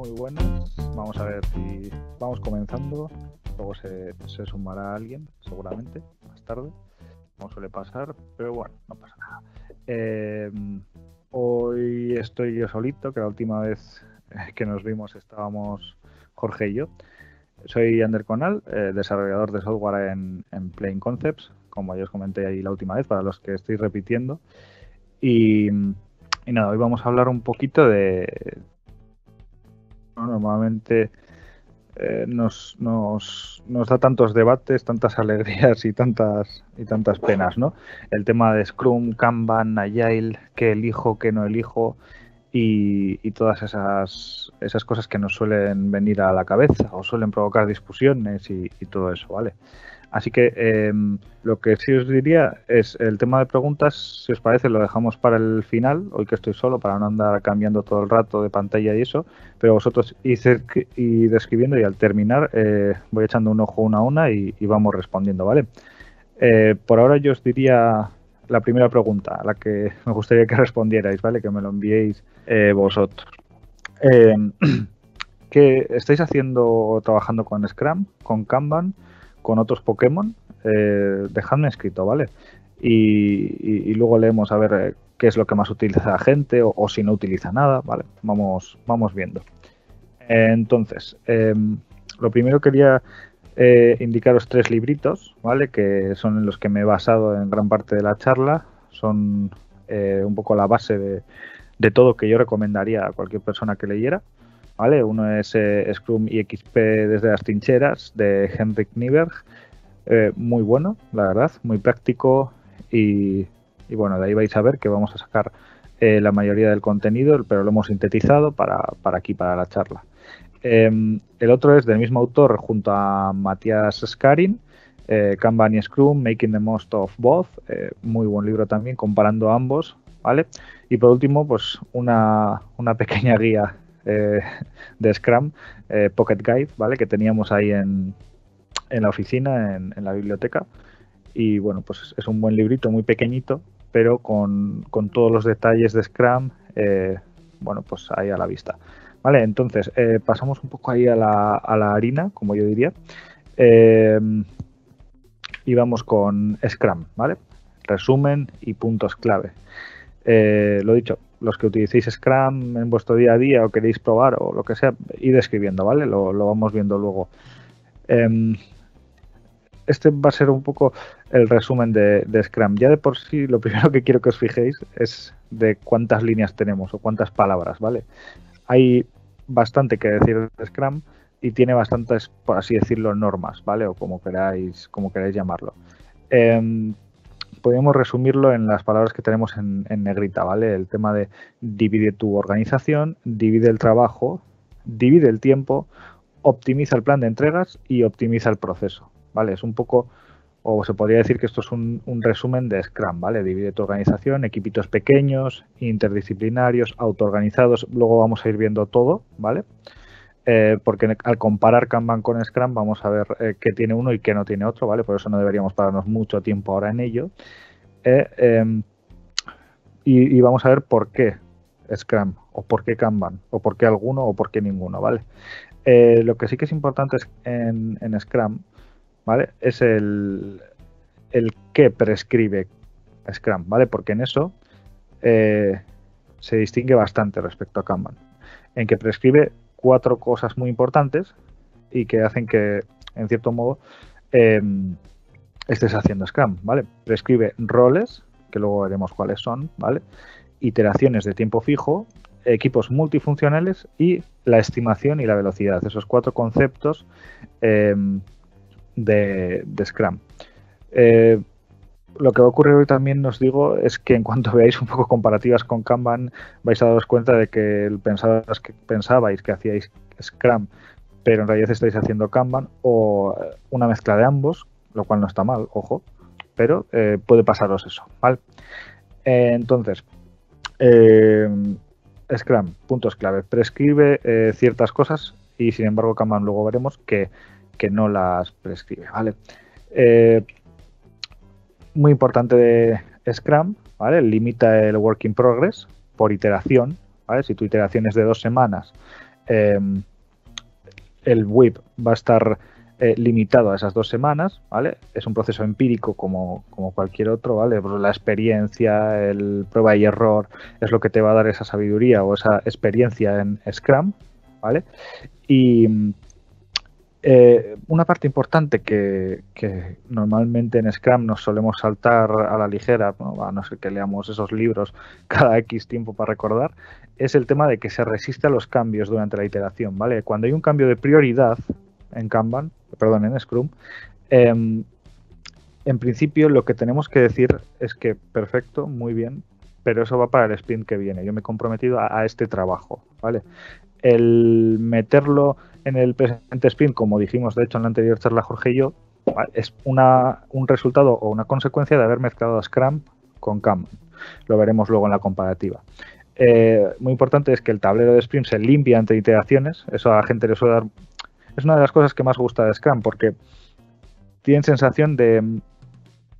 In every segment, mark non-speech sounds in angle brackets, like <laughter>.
Muy buenas. Vamos a ver si vamos comenzando. Luego se, se sumará alguien, seguramente, más tarde, como suele pasar. Pero bueno, no pasa nada. Eh, hoy estoy yo solito, que la última vez que nos vimos estábamos Jorge y yo. Soy Ander Conal, eh, desarrollador de software en, en Plain Concepts, como ya os comenté ahí la última vez, para los que estoy repitiendo. Y, y nada, hoy vamos a hablar un poquito de... ¿no? Normalmente eh, nos, nos, nos, da tantos debates, tantas alegrías y tantas, y tantas penas, ¿no? El tema de Scrum, Kanban, Agile, qué elijo, qué no elijo y, y, todas esas, esas cosas que nos suelen venir a la cabeza o suelen provocar discusiones y, y todo eso, ¿vale? Así que eh, lo que sí os diría es el tema de preguntas, si os parece, lo dejamos para el final, hoy que estoy solo, para no andar cambiando todo el rato de pantalla y eso, pero vosotros id describiendo y al terminar eh, voy echando un ojo una a una y, y vamos respondiendo, ¿vale? Eh, por ahora yo os diría la primera pregunta, a la que <laughs> me gustaría que respondierais, ¿vale? Que me lo enviéis vosotros. <clears throat> ¿Qué estáis haciendo o trabajando con Scrum, con Kanban? Con otros Pokémon, eh, dejadme escrito, ¿vale? Y, luego leemos a ver eh, qué es lo que más utiliza la gente o, si no utiliza nada, ¿vale? Vamos, vamos viendo. Entonces, eh, lo primero quería eh, indicaros tres libritos, ¿vale? Que son en los que me he basado en gran parte de la charla. Son eh, un poco la base de, de todo que yo recomendaría a cualquier persona que leyera. ¿Vale? Uno es eh, Scrum y XP desde las trincheras de Henrik Nieberg, eh, muy bueno, la verdad, muy práctico y, bueno, de ahí vais a ver que vamos a sacar eh, la mayoría del contenido, pero lo hemos sintetizado para, aquí, para la charla. el otro es del mismo autor junto a Matías Skarin, Kanban y Scrum, Making the Most of Both, muy buen libro también, comparando ambos, ¿vale? Y por último, pues una, una pequeña guía eh, de Scrum, eh, Pocket Guide, ¿vale? Que teníamos ahí en, en la oficina, en, en, la biblioteca. Y bueno, pues es un buen librito, muy pequeñito, pero con, con todos los detalles de Scrum, eh, bueno, pues ahí a la vista. Vale, entonces pasamos un poco ahí a la, a la harina, como yo diría. y vamos con Scrum, ¿vale? Resumen y puntos clave. lo dicho, los que utilicéis Scrum en vuestro día a día o queréis probar o lo que sea, id escribiendo, ¿vale? Lo, vamos viendo luego. Eh, este va a ser un poco el resumen de, Scrum. Ya de por sí, lo primero que quiero que os fijéis es de cuántas líneas tenemos o cuántas palabras, ¿vale? Hay bastante que decir de Scrum y tiene bastantes, por así decirlo, normas, ¿vale? O como queráis, como queráis llamarlo. Eh, podríamos resumirlo en las palabras que tenemos en, en, negrita, ¿vale? El tema de divide tu organización, divide el trabajo, divide el tiempo, optimiza el plan de entregas y optimiza el proceso, ¿vale? Es un poco, o se podría decir que esto es un, un resumen de Scrum, ¿vale? Divide tu organización, equipitos pequeños, interdisciplinarios, autoorganizados, luego vamos a ir viendo todo, ¿vale? Eh, porque al comparar Kanban con Scrum vamos a ver eh, qué tiene uno y qué no tiene otro, ¿vale? Por eso no deberíamos pararnos mucho tiempo ahora en ello. Eh, y, y, vamos a ver por qué Scrum, o por qué Kanban, o por qué alguno, o por qué ninguno, ¿vale? Lo que sí que es importante en, Scrum, ¿vale? Es el, el qué prescribe Scrum, ¿vale? Porque en eso se distingue bastante respecto a Kanban. En que prescribe cuatro cosas muy importantes y que hacen que, en cierto modo, eh, estés haciendo Scrum, ¿vale? Prescribe roles, que luego veremos cuáles son, ¿vale? Iteraciones de tiempo fijo, equipos multifuncionales y la estimación y la velocidad. Esos cuatro conceptos de, de, Scrum. Eh, lo que va a ocurrir hoy también os digo es que en cuanto <laughs> veáis un poco comparativas con Kanban vais a daros cuenta de que pensabais que, hacíais Scrum pero en realidad estáis haciendo Kanban o una mezcla de ambos, lo cual no está mal, ojo, pero eh, puede pasaros eso, ¿vale? Eh, entonces, eh, Scrum, puntos clave, prescribe eh, ciertas cosas y sin embargo Kanban luego veremos que, que no las prescribe, ¿vale? Muy importante de Scrum, ¿vale? Limita el work in progress por iteración, ¿vale? Si tu iteración es de dos semanas, em, el WIP va a estar eh, limitado a esas dos semanas, ¿vale? Es un proceso empírico como, como cualquier otro, ¿vale? La experiencia, el prueba y error es lo que te va a dar esa sabiduría o esa experiencia en Scrum, ¿vale? Y eh, una parte importante que, normalmente en Scrum nos solemos saltar a la ligera, a no ser que leamos esos libros <laughs> cada X tiempo para recordar, es el tema de que se resiste a los cambios durante la iteración, ¿vale? Cuando hay un cambio de prioridad en Kanban, perdón, en Scrum, em, en principio lo que tenemos que decir es que perfecto, muy bien, pero eso va para el sprint que viene. Yo me he comprometido a, este trabajo, ¿vale? El meterlo en el presente sprint, como dijimos de hecho en la anterior charla Jorge y yo, es una, un resultado o una consecuencia de haber mezclado Scrum con Kanban. Lo veremos luego en la comparativa. Eh, muy importante es que el tablero de sprint se limpia entre iteraciones. Eso a la gente le suele dar es una de las cosas que más gusta de Scrum porque tienen sensación de,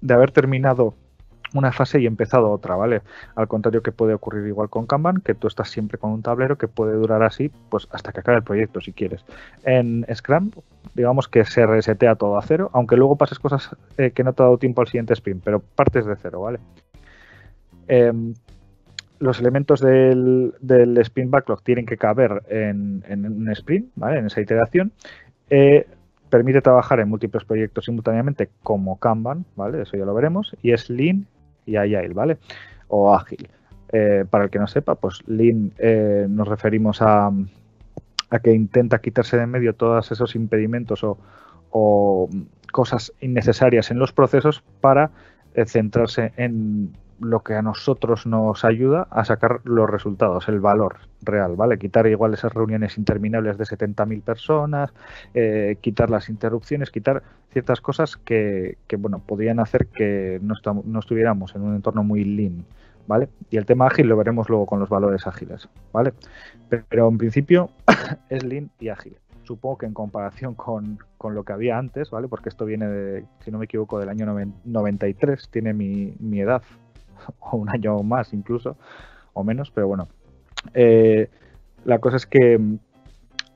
haber terminado una fase y empezado otra, ¿vale? Al contrario que puede ocurrir igual con Kanban, que tú estás siempre con un tablero que puede durar así, pues hasta que acabe el proyecto, si quieres. En Scrum, digamos que se resetea todo a cero, aunque luego pases cosas eh, que no te ha dado tiempo al siguiente sprint, pero partes de cero, ¿vale? Em, los elementos del, del, sprint backlog tienen que caber en, un sprint, ¿vale? en esa iteración. Eh, permite trabajar en múltiples proyectos simultáneamente como Kanban, ¿vale? Eso ya lo veremos. Y es Lean y Agile, ¿vale? O ágil. Eh, para el que no sepa, pues Lean eh, nos referimos a, a, que intenta quitarse de medio todos esos impedimentos o, o, cosas innecesarias en los procesos para centrarse en lo que a nosotros nos ayuda a sacar los resultados, el valor real, ¿vale? Quitar igual esas reuniones interminables de 70.000 personas, eh, quitar las interrupciones, quitar ciertas cosas que, bueno, podrían hacer que no, no estuviéramos en un entorno muy lean, ¿vale? Y el tema ágil lo veremos luego con los valores ágiles, ¿vale? Pero en principio <coughs> es lean y ágil supongo que en comparación con, con, lo que había antes, ¿vale? Porque esto viene de, si no me equivoco, del año 93, tiene mi, mi edad, <laughs> o un año más incluso, o menos, pero bueno. Eh, la cosa es que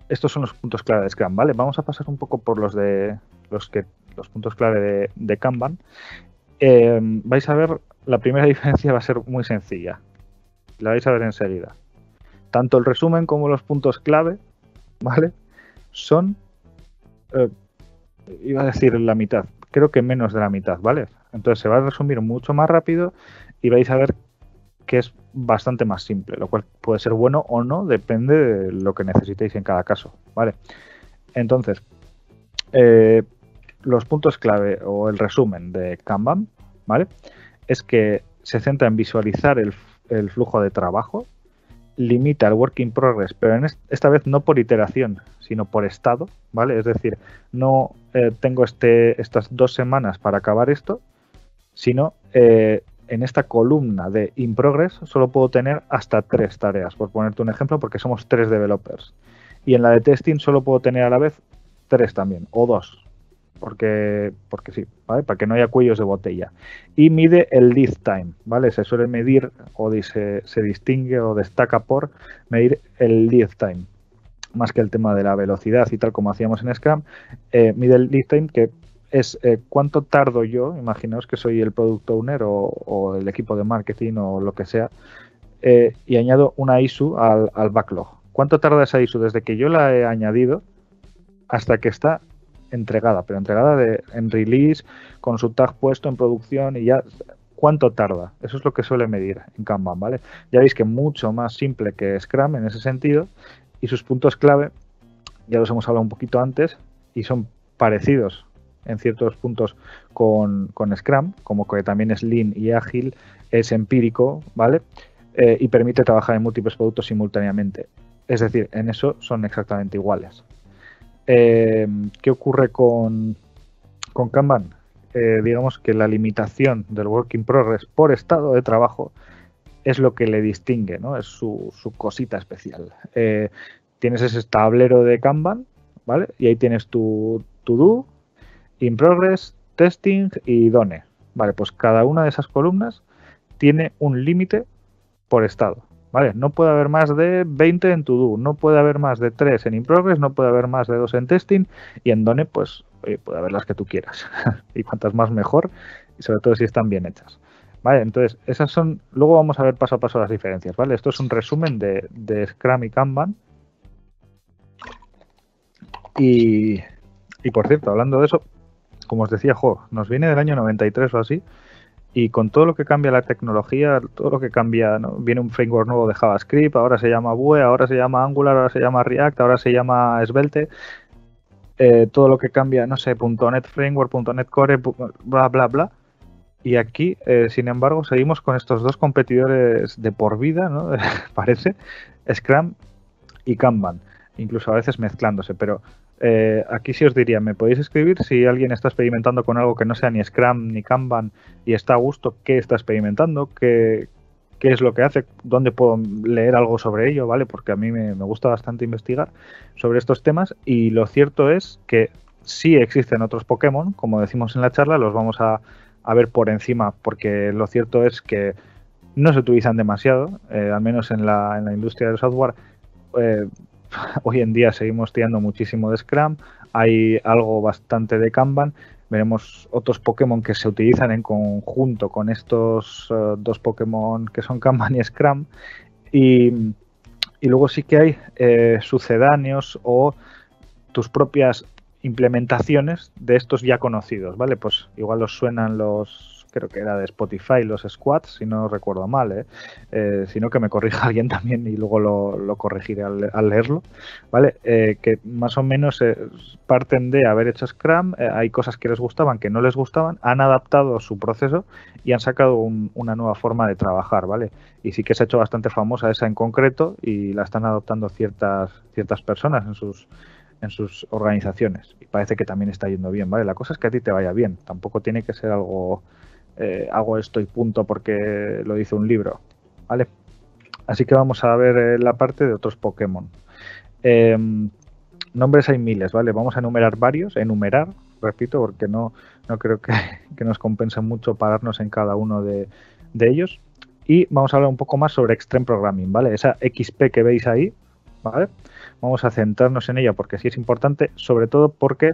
estos son los puntos clave de Scrum, ¿vale? Vamos a pasar un poco por los de los que los puntos clave de, Kanban. Eh, vais a ver, la primera <laughs> diferencia va a ser muy sencilla. La vais a ver enseguida. Tanto el resumen como los puntos clave, ¿vale? Son, eh, iba a decir la mitad, creo que menos de la mitad, ¿vale? Entonces se va a resumir mucho más rápido y vais a ver que es bastante más simple, lo cual puede ser bueno o no, depende de lo que necesitéis en cada caso, ¿vale? Entonces, eh, los puntos clave o el resumen de Kanban, ¿vale? Es que se centra en visualizar el, flujo de trabajo, limita el work in progress, pero esta vez no por iteración, sino por estado, ¿vale? Es decir, no eh, tengo este, estas dos semanas para acabar esto, sino eh, en esta columna de in progress solo puedo tener hasta tres tareas, por ponerte un ejemplo, porque somos tres developers. Y en la de testing solo puedo tener a la vez tres también, o dos, porque, porque sí, ¿vale? Para que no haya cuellos de botella. Y mide el lead time, ¿vale? Se suele medir o se, se distingue o destaca por medir el lead time más que el tema de la velocidad y tal como hacíamos en Scrum, eh, mide el lead time que es eh, cuánto tardo yo, imaginaos que soy el product owner o, el equipo de marketing o lo que sea, eh, y añado una ISU al, backlog. ¿Cuánto tarda esa ISU desde que yo la he añadido hasta que está entregada? Pero entregada de, en release, con su tag puesto en producción y ya cuánto tarda. Eso es lo que suele medir en Kanban, ¿vale? Ya veis que mucho más simple que Scrum en ese sentido y sus puntos clave, ya los hemos hablado un poquito antes, y son parecidos en ciertos puntos con, Scrum, como que también es lean y ágil, es empírico, ¿vale? Eh, y permite trabajar en múltiples productos simultáneamente. Es decir, en eso son exactamente iguales. Eh, ¿Qué ocurre con, con Kanban? Eh, digamos que la limitación del work in progress por estado de trabajo es lo que le distingue, ¿no? Es su, su cosita especial. tienes ese tablero de Kanban, ¿vale? Y ahí tienes tu to-do, in progress, testing y done. Vale, pues cada una de esas columnas tiene un límite por estado, ¿vale? No puede haber más de 20 en to-do, no puede haber más de 3 en in-progress, no puede haber más de 2 en testing y en Done, pues, puede haber las que tú quieras. <laughs> y cuantas más mejor, y sobre todo si están bien hechas. Vale, entonces, esas son. Luego vamos a ver paso a paso las diferencias, ¿vale? Esto es un resumen de, de Scrum y Kanban. Y, y por cierto, hablando de eso, como os decía, jo, nos viene del año 93 o así, y con todo lo que cambia la tecnología, todo lo que cambia, viene un framework nuevo de JavaScript, ahora se llama Vue, ahora se llama Angular, ahora se llama React, ahora se llama Svelte, eh, todo lo que cambia, no sé, .NET Framework, .NET Core, bla, bla, bla. Y aquí, eh, sin embargo, seguimos con estos dos competidores de por vida, ¿no? <laughs> Parece, Scrum y Kanban, incluso a veces mezclándose, pero eh, aquí sí os diría, me podéis escribir si alguien está experimentando con algo que no sea ni Scrum ni Kanban y está a gusto, qué está experimentando, qué, es lo que hace, dónde puedo leer algo sobre ello, ¿vale? Porque a mí me, gusta bastante investigar sobre estos temas y lo cierto es que sí existen otros Pokémon, como decimos en la charla, los vamos a, ver por encima porque lo cierto es que no se utilizan demasiado, eh, al menos en la, en la industria del software. Eh, <laughs> hoy en día seguimos tirando muchísimo de Scrum, hay algo bastante de Kanban, veremos otros Pokémon que se utilizan en conjunto con estos eh, dos Pokémon que son Kanban y Scrum, y, luego sí que hay eh, sucedáneos o tus propias implementaciones de estos ya conocidos, ¿vale? Pues igual os suenan los creo que era de Spotify, los squats, si no recuerdo mal, ¿eh? eh si no que me corrija <laughs> alguien también y luego lo, corregiré al, leerlo, ¿vale? Eh, que más o menos eh, parten de haber hecho Scrum, hay cosas que les gustaban, que no les gustaban, han adaptado su proceso y han sacado una nueva forma de trabajar, ¿vale? Y sí que se ha hecho bastante famosa esa en concreto y la están adoptando ciertas, ciertas personas en sus en sus organizaciones y parece que también está yendo bien, ¿vale? La cosa es que a ti te vaya bien, tampoco tiene que ser algo eh, hago esto y punto porque lo dice un libro. ¿Vale? Así que vamos a ver eh, la parte de otros Pokémon. Em, nombres hay miles, ¿vale? Vamos a enumerar varios, enumerar, repito, porque no, no creo que, <laughs> nos compense mucho pararnos en cada uno de, ellos. Y vamos a hablar un poco más sobre Extreme Programming, ¿vale? Esa XP que veis ahí, ¿vale? Vamos a centrarnos en ella porque sí es importante, sobre todo porque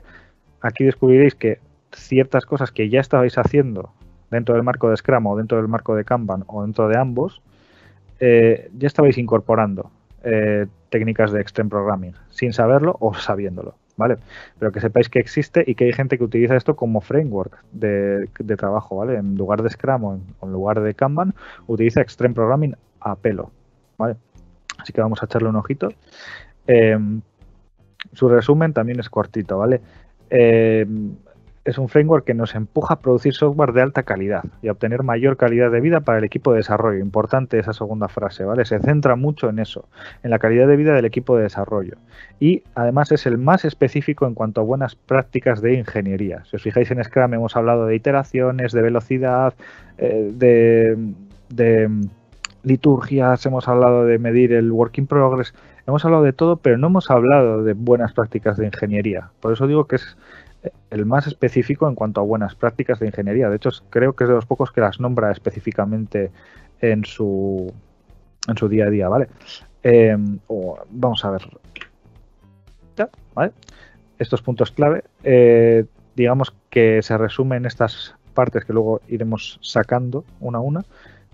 aquí descubriréis que ciertas cosas que ya estabais haciendo dentro del marco de Scrum o dentro del marco de Kanban o dentro de ambos, eh, ya estabais incorporando eh, técnicas de Extreme Programming, sin saberlo o sabiéndolo, ¿vale? Pero que sepáis que existe y que hay gente que utiliza esto como framework de, trabajo, ¿vale? En lugar de Scrum o en, lugar de Kanban, utiliza Extreme Programming a pelo, ¿vale? Así que vamos a echarle un ojito. Em, su resumen también es cortito, ¿vale? Es un framework que nos empuja a producir software de alta calidad y a obtener mayor calidad de vida para el equipo de desarrollo. Importante esa segunda frase, ¿vale? Se centra mucho en eso, en la calidad de vida del equipo de desarrollo. Y además es el más específico en cuanto a buenas prácticas de ingeniería. Si os fijáis en Scrum hemos hablado de iteraciones, de velocidad, eh, de, de liturgias, hemos hablado de medir el work in progress, hemos hablado de todo, pero no hemos hablado de buenas prácticas de ingeniería. Por eso digo que es el más específico en cuanto a buenas prácticas de ingeniería. De hecho, creo que es de los pocos que las nombra específicamente en su, en su día a día, ¿vale? Em, vamos a ver. ¿vale? Estos puntos clave, eh, digamos que se resumen en estas partes que luego iremos sacando una a una.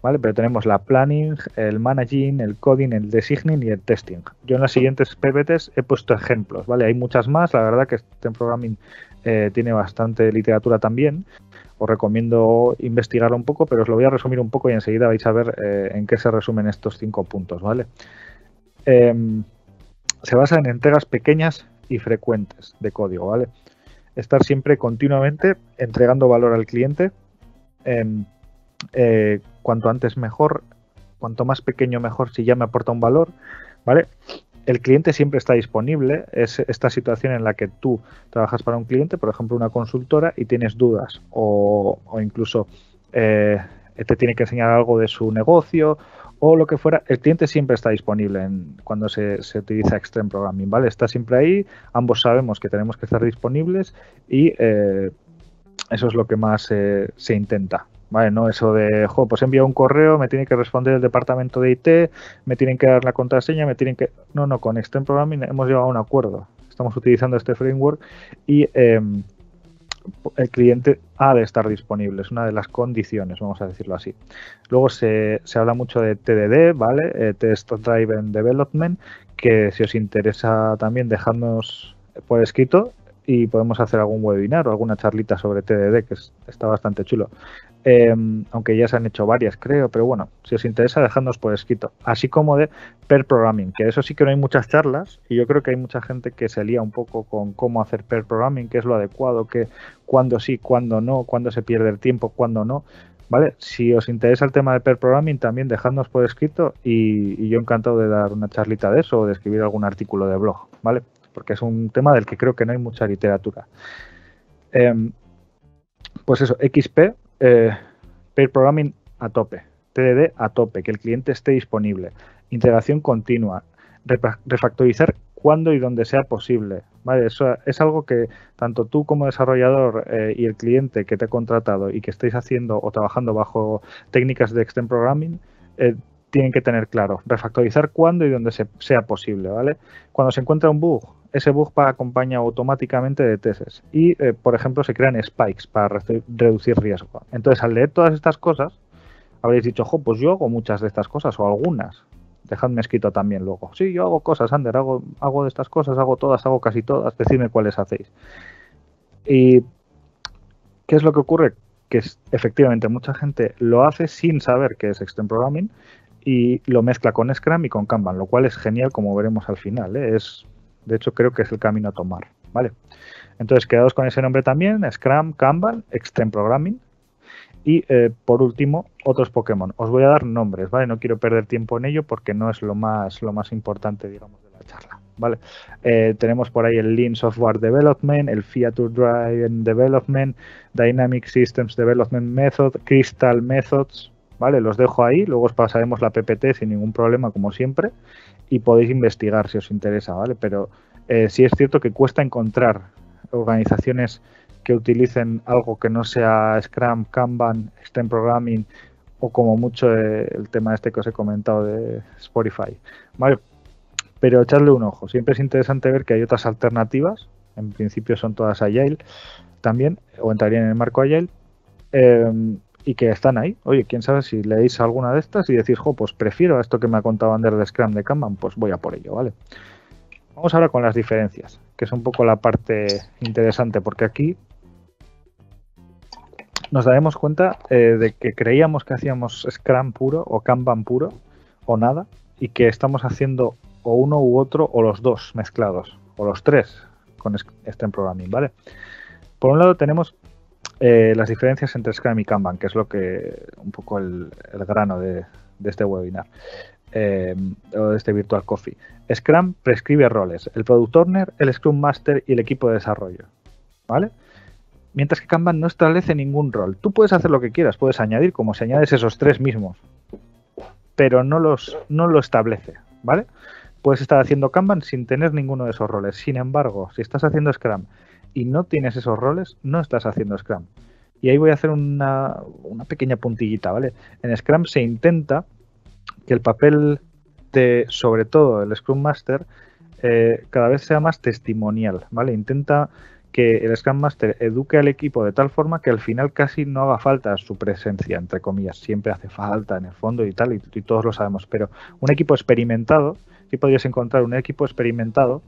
¿Vale? Pero tenemos la planning, el managing, el coding, el designing y el testing. Yo en las siguientes PPTs he puesto ejemplos, ¿vale? Hay muchas más, la verdad que este programming eh, tiene bastante literatura también. Os recomiendo investigarlo un poco, pero os lo voy a resumir un poco y enseguida vais a ver eh, en qué se resumen estos cinco puntos, ¿vale? Em, se basa en entregas pequeñas y frecuentes de código, ¿vale? Estar siempre continuamente entregando valor al cliente. Em, eh, cuanto antes mejor, cuanto más pequeño mejor si ya me aporta un valor, ¿vale? El cliente siempre está disponible. Es esta situación en la que tú trabajas para un cliente, por ejemplo, una consultora, y tienes dudas o, incluso eh, te tiene que enseñar algo de su negocio o lo que fuera. El cliente siempre está disponible en, cuando se, utiliza Extreme Programming, ¿vale? Está siempre ahí. Ambos sabemos que tenemos que estar disponibles y eh, eso es lo que más se intenta, ¿vale? No eso de, jo, pues envía un correo, me tiene que responder el departamento de IT, me tienen que dar la contraseña, me tienen que... No, no, con Extend Programming hemos llegado a un acuerdo. Estamos utilizando este framework y em, el cliente ha de estar disponible, es una de las condiciones, vamos a decirlo así. Luego se, habla mucho de TDD, ¿vale? Eh, Test Driven Development, que si os interesa también dejadnos por escrito y podemos hacer algún webinar o alguna charlita sobre TDD, que está bastante chulo. Em, aunque ya se han hecho varias, creo, pero bueno, si os interesa, dejadnos por escrito. Así como de per programming, que eso sí que no hay muchas charlas y yo creo que hay mucha gente que se lía un poco con cómo hacer per programming, qué es lo adecuado, que cuándo sí, cuándo no, cuándo se pierde el tiempo, cuándo no. ¿Vale? Si os interesa el tema de per programming, también dejadnos por escrito y, y yo encantado de dar una charlita de eso o de escribir algún artículo de blog, ¿vale? Porque es un tema del que creo que no hay mucha literatura. Em, pues eso, XP eh, programming a tope, TDD a tope, que el cliente esté disponible, integración continua, refactorizar cuando y donde sea posible. ¿vale? Eso es algo que tanto tú como desarrollador eh, y el cliente que te ha contratado y que estéis haciendo o trabajando bajo técnicas de extend programming eh, tienen que tener claro. Refactorizar cuando y donde sea posible. ¿vale? Cuando se encuentra un bug, ese bug va acompañado automáticamente de tests y, eh, por ejemplo, se crean spikes para reducir riesgo. Entonces, al leer todas estas cosas, habréis dicho, jo, pues yo hago muchas de estas cosas o algunas. Dejadme escrito también luego. Sí, yo hago cosas, Ander, hago, hago de estas cosas, hago todas, hago casi todas, decidme cuáles hacéis. ¿Y qué es lo que ocurre? Que efectivamente mucha gente lo hace sin saber qué es Extreme Programming y lo mezcla con Scrum y con Kanban, lo cual es genial como veremos al final. ¿eh? Es de hecho, creo que es el camino a tomar. ¿vale? Entonces, quedaos con ese nombre también, Scrum, Kanban, Extreme Programming. Y eh, por último, otros Pokémon. Os voy a dar nombres, ¿vale? No quiero perder tiempo en ello porque no es lo más, lo más importante, digamos, de la charla. ¿vale? Eh, tenemos por ahí el Lean Software Development, el Feature Drive Development, Dynamic Systems Development Method, Crystal Methods, ¿vale? Los dejo ahí, luego os pasaremos la PPT sin ningún problema, como siempre y podéis investigar si os interesa, ¿vale? Pero eh, sí es cierto que cuesta encontrar organizaciones que utilicen algo que no sea Scrum, Kanban, Extreme Programming o como mucho eh, el tema este que os he comentado de Spotify, ¿vale? Pero echarle un ojo. Siempre es interesante ver que hay otras alternativas. En principio son todas Agile también, o entrarían en el marco Agile. Eh, y que están ahí. Oye, quién sabe si leéis alguna de estas y decís, jo, pues prefiero esto que me ha contado Ander de Scrum de Kanban, pues voy a por ello, ¿vale? Vamos ahora con las diferencias, que es un poco la parte interesante, porque aquí nos daremos cuenta eh, de que creíamos que hacíamos Scrum puro o Kanban puro o nada, y que estamos haciendo o uno u otro o los dos mezclados, o los tres con este Programming, ¿vale? Por un lado tenemos eh, las diferencias entre Scrum y Kanban, que es lo que un poco el, grano de, este webinar eh, o de este Virtual Coffee. Scrum prescribe roles, el Product Owner, el Scrum Master y el equipo de desarrollo. ¿Vale? Mientras que Kanban no establece ningún rol. Tú puedes hacer lo que quieras, puedes añadir como si añades esos tres mismos, pero no los no lo establece, ¿vale? Puedes estar haciendo Kanban sin tener ninguno de esos roles. Sin embargo, si estás haciendo Scrum y no tienes esos roles, no estás haciendo Scrum. Y ahí voy a hacer una, pequeña puntillita, ¿vale? En Scrum se intenta que el papel de, sobre todo el Scrum Master, eh, cada vez sea más testimonial, ¿vale? Intenta que el Scrum Master eduque al equipo de tal forma que al final casi no haga falta su presencia, entre comillas. Siempre hace falta en el fondo y tal, y, y todos lo sabemos. Pero un equipo experimentado, sí podrías encontrar un equipo experimentado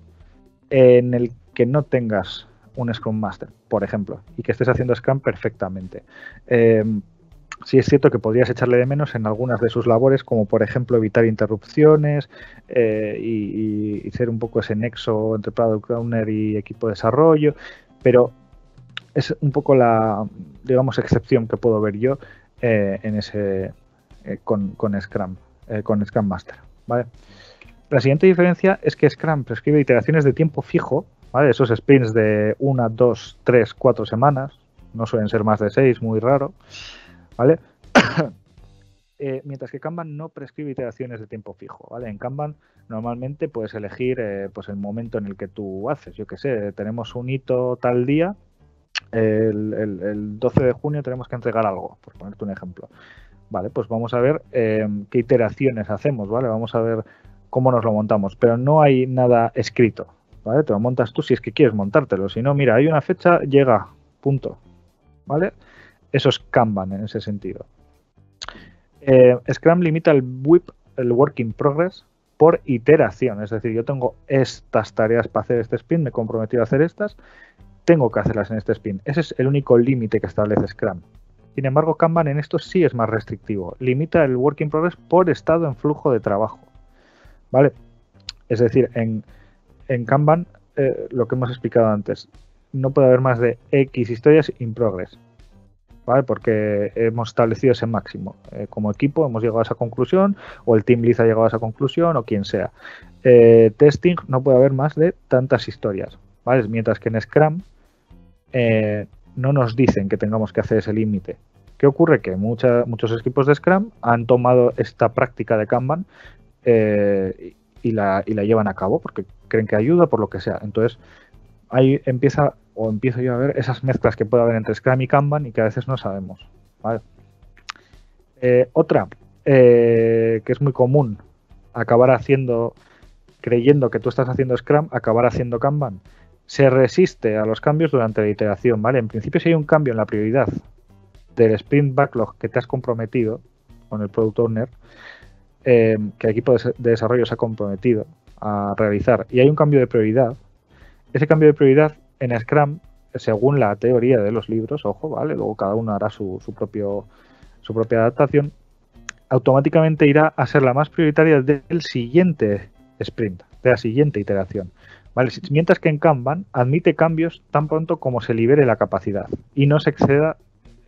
en el que no tengas un Scrum Master, por ejemplo, y que estés haciendo Scrum perfectamente. Eh, sí es cierto que podrías echarle de menos en algunas de sus labores, como por ejemplo evitar interrupciones eh, y, ser un poco ese nexo entre Product Owner y equipo de desarrollo, pero es un poco la, digamos, excepción que puedo ver yo eh, en ese con, con, Scrum, con Scrum Master. ¿vale? La siguiente diferencia es que Scrum prescribe iteraciones de tiempo fijo esos sprints de una, dos, tres, cuatro semanas, no suelen ser más de seis, muy raro, ¿vale? <coughs> Eh, mientras que Kanban no prescribe iteraciones de tiempo fijo, ¿vale? En Kanban normalmente puedes elegir eh, pues el momento en el que tú haces. Yo qué sé, tenemos un hito tal día el, 12 de junio tenemos que entregar algo, por ponerte un ejemplo. Vale, pues vamos a ver em, qué iteraciones hacemos, ¿vale? Vamos a ver cómo nos lo montamos, pero no hay nada escrito, ¿vale? Te lo montas tú si es que quieres montártelo, si no, mira, hay una fecha, llega, punto, ¿vale? Eso es Kanban en ese sentido. Eh, Scrum limita el WIP, el Work in Progress, por iteración, es decir, yo tengo estas tareas para hacer este spin, me he comprometido a hacer estas, tengo que hacerlas en este spin. Ese es el único límite que establece Scrum. Sin embargo, Kanban en esto sí es más restrictivo. Limita el work in progress por estado en flujo de trabajo. ¿Vale? Es decir, en, en Kanban, eh, lo que hemos explicado antes, no puede haber más de X historias in progress. ¿Vale? Porque hemos establecido ese máximo. Eh, como equipo hemos llegado a esa conclusión, o el team lead ha llegado a esa conclusión, o quien sea. Eh, testing no puede haber más de tantas historias. ¿vale? Mientras que en Scrum no nos dicen que tengamos que hacer ese límite. ¿Qué ocurre? Que muchos equipos de Scrum han tomado esta práctica de Kanban eh, y, la, llevan a cabo porque creen que ayuda por lo que sea. Entonces, ahí empieza o empiezo yo a ver esas mezclas que puede haber entre Scrum y Kanban y que a veces no sabemos. Eh, otra, que es muy común, acabar haciendo, creyendo que tú estás haciendo Scrum, acabar haciendo Kanban se resiste a los cambios durante la iteración, ¿vale? En principio, si hay un cambio en la prioridad del sprint backlog que te has comprometido con el product owner, eh, que el equipo de desarrollo se ha comprometido a realizar, y hay un cambio de prioridad, ese cambio de prioridad en Scrum, según la teoría de los libros, ojo, ¿vale? Luego cada uno hará su, su propio, su propia adaptación, automáticamente irá a ser la más prioritaria del siguiente sprint, de la siguiente iteración. Mientras que en Kanban admite cambios tan pronto como se libere la capacidad y no se exceda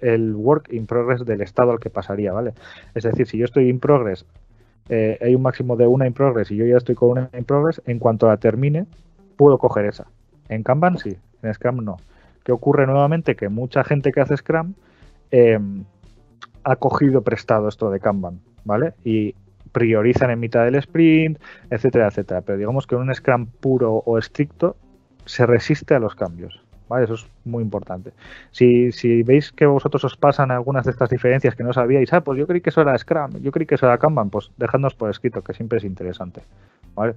el work in progress del estado al que pasaría, ¿vale? Es decir, si yo estoy in progress, eh, hay un máximo de una in progress y yo ya estoy con una in progress, en cuanto la termine, puedo coger esa. En Kanban sí, en Scrum no. ¿Qué ocurre nuevamente? Que mucha gente que hace Scrum em, ha cogido prestado esto de Kanban, ¿vale? Y priorizan en mitad del sprint, etcétera, etcétera. Pero digamos que un Scrum puro o estricto se resiste a los cambios. ¿Vale? Eso es muy importante. Si, si veis que vosotros os pasan algunas de estas diferencias que no sabíais, ah, pues yo creí que eso era Scrum, yo creí que eso era Kanban, pues dejadnos por escrito, que siempre es interesante. ¿vale?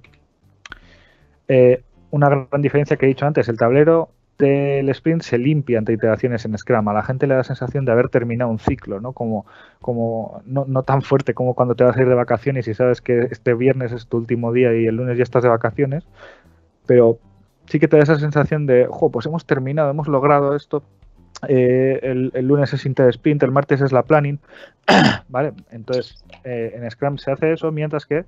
Eh, una gran diferencia que he dicho antes, el tablero del sprint se limpia entre iteraciones en Scrum. A la gente le da la sensación de haber terminado un ciclo, ¿no? Como, como no, no, tan fuerte como cuando te vas a ir de vacaciones y sabes que este viernes es tu último día y el lunes ya estás de vacaciones, pero sí que te da esa sensación de, jo, pues hemos terminado, hemos logrado esto. Eh, el, lunes es inter sprint, el martes es la planning, <clears throat> ¿vale? Entonces, eh, en Scrum se hace eso, mientras que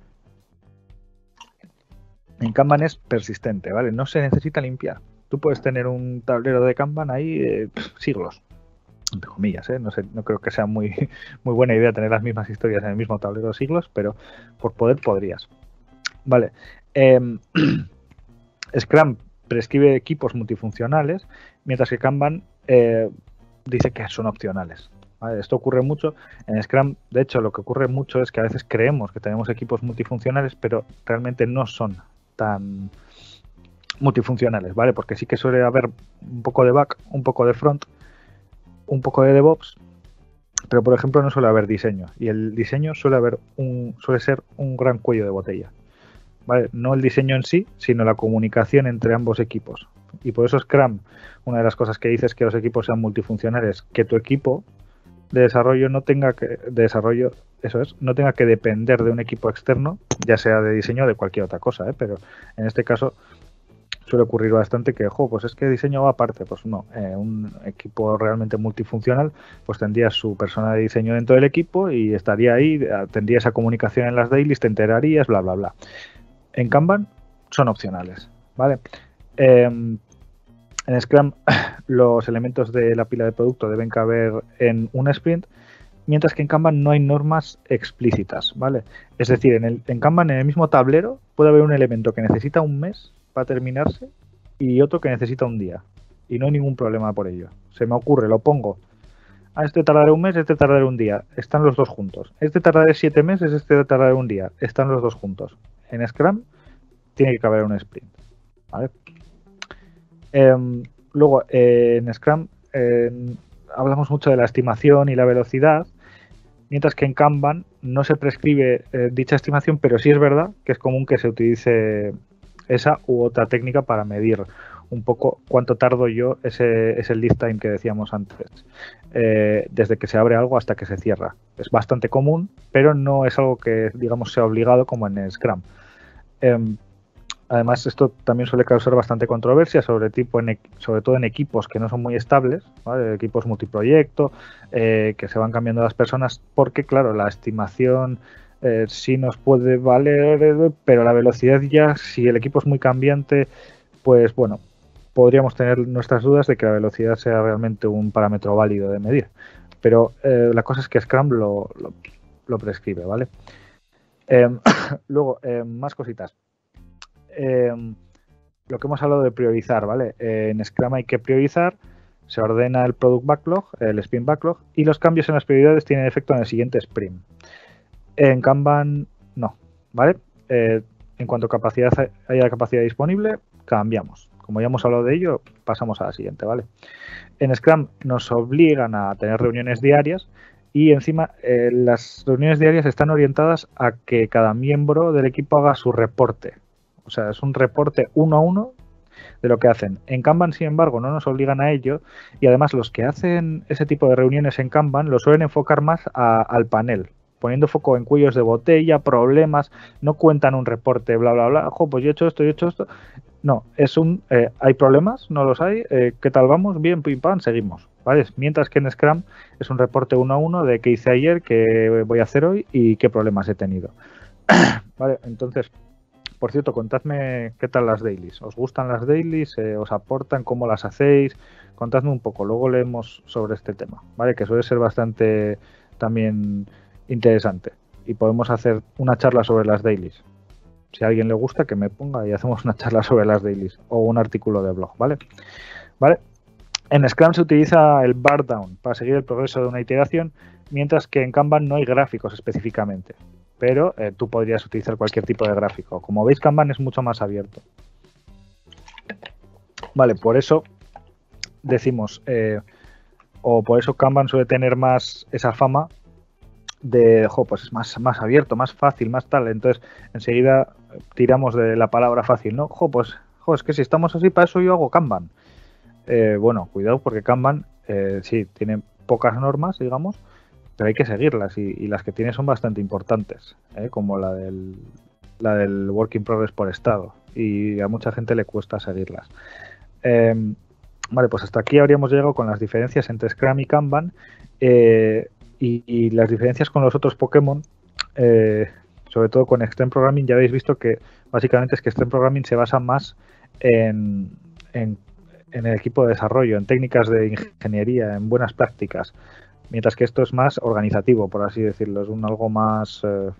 en Kanban es persistente, ¿vale? No se necesita limpiar tú puedes tener un tablero de Kanban ahí eh, siglos, entre comillas, no, sé, no creo que sea muy, <laughs> muy buena idea tener las mismas historias en el mismo tablero de siglos, pero por poder podrías. Vale. Em, <clears throat> Scrum prescribe equipos multifuncionales, mientras que Kanban eh, dice que son opcionales. Esto ocurre mucho en Scrum. De hecho, lo que ocurre mucho es que a veces creemos que tenemos equipos multifuncionales, pero realmente no son tan, multifuncionales, ¿vale? Porque sí que suele haber un poco de back, un poco de front, un poco de DevOps, pero por ejemplo no suele haber diseño. Y el diseño suele haber un, suele ser un gran cuello de botella. ¿Vale? No el diseño en sí, sino la comunicación entre ambos equipos. Y por eso Scrum, una de las cosas que dices es que los equipos sean multifuncionales, que tu equipo de desarrollo no tenga que de desarrollo eso es no tenga que depender de un equipo externo ya sea de diseño o de cualquier otra cosa ¿eh? pero en este caso suele ocurrir bastante que, jo, pues es que diseño va aparte. Pues no, eh, un equipo realmente multifuncional, pues tendría su persona de diseño dentro del equipo y estaría ahí, tendría esa comunicación en las dailies, te enterarías, bla, bla, bla. En Kanban son opcionales, ¿vale? Em, en Scrum <laughs> los elementos de la pila de producto deben caber en un sprint, mientras que en Kanban no hay normas explícitas, ¿vale? Es decir, en, el, en Kanban, en el mismo tablero, puede haber un elemento que necesita un mes para terminarse y otro que necesita un día. Y no hay ningún problema por ello. Se me ocurre, lo pongo. A este tardaré un mes, este tardaré un día. Están los dos juntos. Este tardaré siete meses, este tardaré un día. Están los dos juntos. En Scrum tiene que caber un sprint. Em, luego, en Scrum hablamos mucho de la estimación y la velocidad, mientras que en Kanban no se prescribe eh, dicha estimación, pero sí es verdad que es común que se utilice esa u otra técnica para medir un poco cuánto tardo yo ese, ese lead time que decíamos antes, eh, desde que se abre algo hasta que se cierra. Es bastante común, pero no es algo que, digamos, sea obligado como en Scrum. Em, además, esto también suele causar bastante controversia, sobre, tipo sobre todo en equipos que no son muy estables, equipos multiproyecto, eh, que se van cambiando las personas, porque, claro, la estimación eh, sí nos puede valer, pero la velocidad ya, si el equipo es muy cambiante, pues bueno, podríamos tener nuestras dudas de que la velocidad sea realmente un parámetro válido de medir. Pero eh, la cosa es que Scrum lo, prescribe, ¿vale? Em, <coughs> luego, em, más cositas. Em, lo que hemos hablado de priorizar, ¿vale? en Scrum hay que priorizar, se ordena el Product Backlog, el Sprint Backlog, y los cambios en las prioridades tienen efecto en el siguiente sprint. En Kanban, no, ¿vale? Eh, en cuanto capacidad haya capacidad disponible, cambiamos. Como ya hemos hablado de ello, pasamos a la siguiente, ¿vale? En Scrum nos obligan a tener reuniones diarias y encima eh, las reuniones diarias están orientadas a que cada miembro del equipo haga su reporte. O sea, es un reporte uno a uno de lo que hacen. En Kanban, sin embargo, no nos obligan a ello y además los que hacen ese tipo de reuniones en Kanban lo suelen enfocar más al panel, poniendo foco en cuellos de botella, problemas, no cuentan un reporte, bla, bla, bla, ojo, pues yo he hecho esto, yo he hecho esto. No, es un, eh, hay problemas, no los hay, eh, ¿qué tal vamos? Bien, pim, pam, seguimos. ¿vale? Mientras que en Scrum es un reporte uno a uno de qué hice ayer, qué voy a hacer hoy y qué problemas he tenido. <clears throat> vale, entonces, por cierto, contadme qué tal las dailies. ¿Os gustan las dailies? Eh, ¿Os aportan? ¿Cómo las hacéis? Contadme un poco, luego leemos sobre este tema, ¿vale? Que suele ser bastante también interesante. Y podemos hacer una charla sobre las dailies. Si a alguien le gusta, que me ponga y hacemos una charla sobre las dailies o un artículo de blog, ¿vale? ¿Vale? En Scrum se utiliza el bar down para seguir el progreso de una iteración, mientras que en Kanban no hay gráficos específicamente. Pero eh, tú podrías utilizar cualquier tipo de gráfico. Como veis, Kanban es mucho más abierto. Vale, por eso decimos, eh, o por eso Kanban suele tener más esa fama de, jo, pues es más, más abierto, más fácil, más tal. Entonces, enseguida tiramos de la palabra fácil, ¿no? Jo, pues, es que si estamos así, para eso yo hago Kanban. Eh, bueno, cuidado porque Kanban, eh, sí, tiene pocas normas, digamos, pero hay que seguirlas y, las que tiene son bastante importantes, ¿eh? como la del, la del Working Progress por estado y a mucha gente le cuesta seguirlas. Em, vale, pues hasta aquí habríamos llegado con las diferencias entre Scrum y Kanban. Y, las diferencias con los otros Pokémon, sobre todo con Extreme Programming, ya habéis visto que básicamente es que Extreme Programming se basa más en, el equipo de desarrollo, en técnicas de ingeniería, en buenas prácticas, mientras que esto es más organizativo, por así decirlo, es un algo más eh,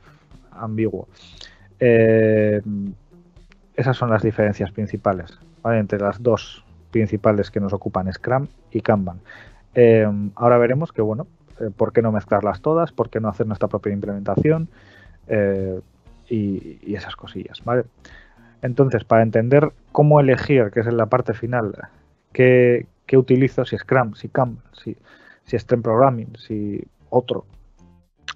ambiguo. Eh, esas son las diferencias principales entre las dos principales que nos ocupan, Scrum y Kanban. ahora veremos que, bueno, eh, ¿por qué no mezclarlas todas? ¿Por qué no hacer nuestra propia implementación? Eh, y, esas cosillas, ¿vale? Entonces, para entender cómo elegir, que es en la parte final, qué, utilizo, si Scrum, si Kanban, si, si Stream Programming, si otro,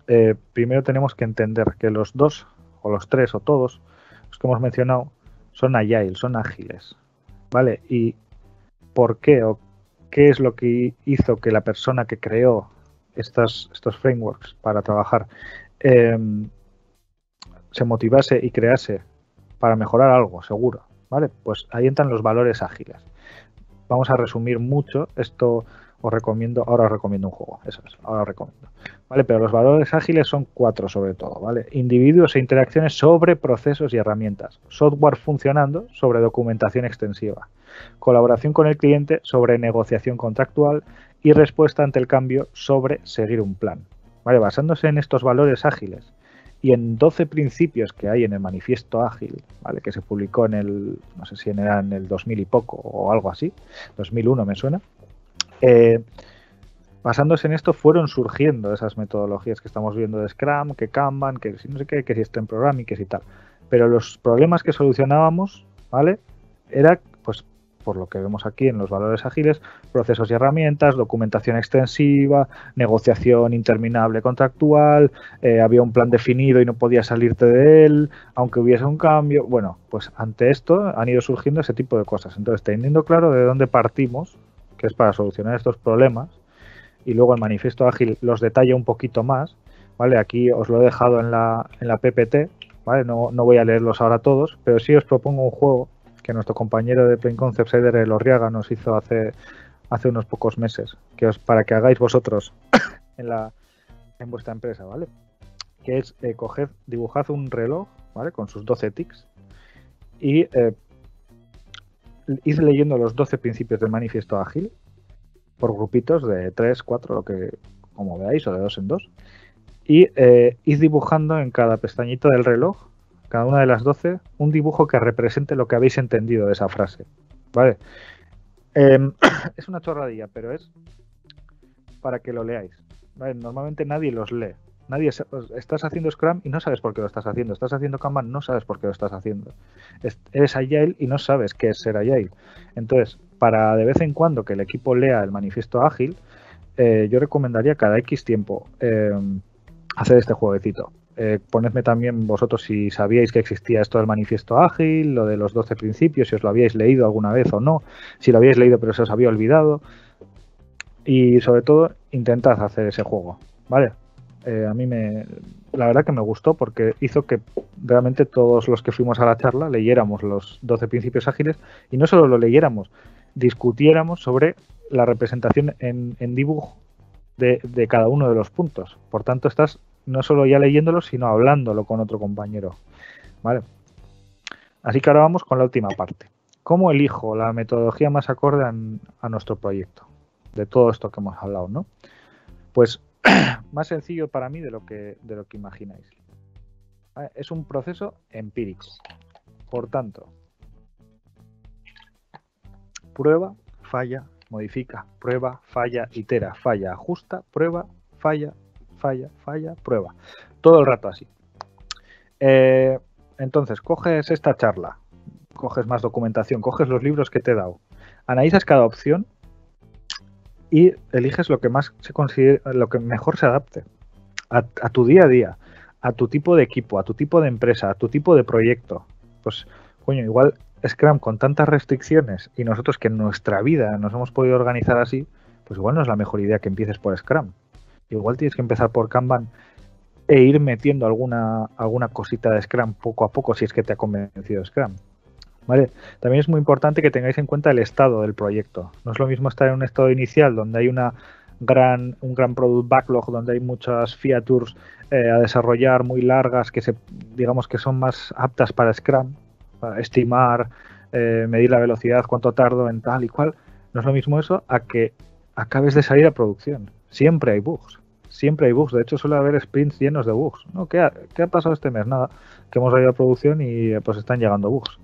eh, primero tenemos que entender que los dos, o los tres, o todos, los que hemos mencionado, son agile, son ágiles, ¿vale? Y por qué o qué es lo que hizo que la persona que creó estos frameworks para trabajar em, se motivase y crease para mejorar algo, seguro, ¿vale? Pues ahí entran los valores ágiles. Vamos a resumir mucho, esto os recomiendo, ahora os recomiendo un juego, eso es, ahora os recomiendo. ¿Vale? Pero los valores ágiles son cuatro sobre todo, ¿vale? Individuos e interacciones sobre procesos y herramientas. Software funcionando sobre documentación extensiva. Colaboración con el cliente sobre negociación contractual y respuesta ante el cambio sobre seguir un plan. ¿Vale? Basándose en estos valores ágiles y en 12 principios que hay en el manifiesto ágil, ¿vale? que se publicó en el, no sé si era en el 2000 y poco o algo así, 2001 me suena, eh, basándose en esto fueron surgiendo esas metodologías que estamos viendo de Scrum, que Kanban, que si no sé qué, que si en Programming, que si tal. Pero los problemas que solucionábamos, ¿vale? Era pues por lo que vemos aquí en los valores ágiles, procesos y herramientas, documentación extensiva, negociación interminable contractual, eh, había un plan definido y no podía salirte de él, aunque hubiese un cambio. Bueno, pues ante esto han ido surgiendo ese tipo de cosas. Entonces, teniendo claro de dónde partimos, que es para solucionar estos problemas, y luego el manifiesto ágil los detalla un poquito más, ¿vale? Aquí os lo he dejado en la, en la PPT, ¿vale? No, no voy a leerlos ahora todos, pero sí os propongo un juego que nuestro compañero de Plain Concepts, Eder Lorriaga, nos hizo hace, hace unos pocos meses, que os, para que hagáis vosotros <coughs> en, la, en vuestra empresa, ¿vale? Que es eh, coger, dibujad un reloj, ¿vale? Con sus 12 tics y eh, leyendo los 12 principios del manifiesto ágil por grupitos de 3, 4, lo que como veáis, o de dos en dos. Y eh, dibujando en cada pestañito del reloj cada una de las 12, un dibujo que represente lo que habéis entendido de esa frase. ¿Vale? Em, <coughs> es una chorradilla, pero es para que lo leáis. Normalmente nadie los lee. Nadie estás haciendo Scrum y no sabes por qué lo estás haciendo. Estás haciendo Kanban, no sabes por qué lo estás haciendo. eres Agile y no sabes qué es ser Agile. Entonces, para de vez en cuando que el equipo lea el manifiesto ágil, eh, yo recomendaría cada X tiempo em, hacer este jueguecito. Eh, ponedme también vosotros si sabíais que existía esto del manifiesto ágil, lo de los 12 principios, si os lo habíais leído alguna vez o no, si lo habíais leído pero se os había olvidado. Y sobre todo, intentad hacer ese juego, ¿vale? Eh, a mí me, la verdad que me gustó porque hizo que realmente todos los que fuimos a la charla leyéramos los 12 principios ágiles y no solo lo leyéramos, discutiéramos sobre la representación en, dibujo de, de, cada uno de los puntos. Por tanto, estás no solo ya leyéndolo, sino hablándolo con otro compañero. ¿Vale? Así que ahora vamos con la última parte. ¿Cómo elijo la metodología más acorde a, nuestro proyecto? De todo esto que hemos hablado, ¿no? Pues <clears throat> más sencillo para mí de lo que, de lo que imagináis. Es un proceso empírico. Por tanto, prueba, falla, modifica, prueba, falla, itera, falla, ajusta, prueba, falla, falla, falla, prueba. Todo el rato así. Eh, entonces, coges esta charla, coges más documentación, coges los libros que te he dado, analizas cada opción y eliges lo que más se considera, lo que mejor se adapte a, tu día a día, a tu tipo de equipo, a tu tipo de empresa, a tu tipo de proyecto. Pues, coño, igual Scrum con tantas restricciones y nosotros que en nuestra vida nos hemos podido organizar así, pues igual no es la mejor idea que empieces por Scrum. Igual tienes que empezar por Kanban e ir metiendo alguna, alguna cosita de Scrum poco a poco si es que te ha convencido Scrum. ¿Vale? También es muy importante que tengáis en cuenta el estado del proyecto. No es lo mismo estar en un estado inicial donde hay una gran, un gran product backlog, donde hay muchas features eh, a desarrollar muy largas que se, digamos que son más aptas para Scrum, para estimar, eh, medir la velocidad, cuánto tardo en tal y cual. No es lo mismo eso a que acabes de salir a producción. Siempre hay bugs siempre hay bugs. De hecho, suele haber sprints llenos de bugs. ¿no? ¿Qué, ha, pasado este mes? Nada, que hemos ido a producción y pues están llegando bugs.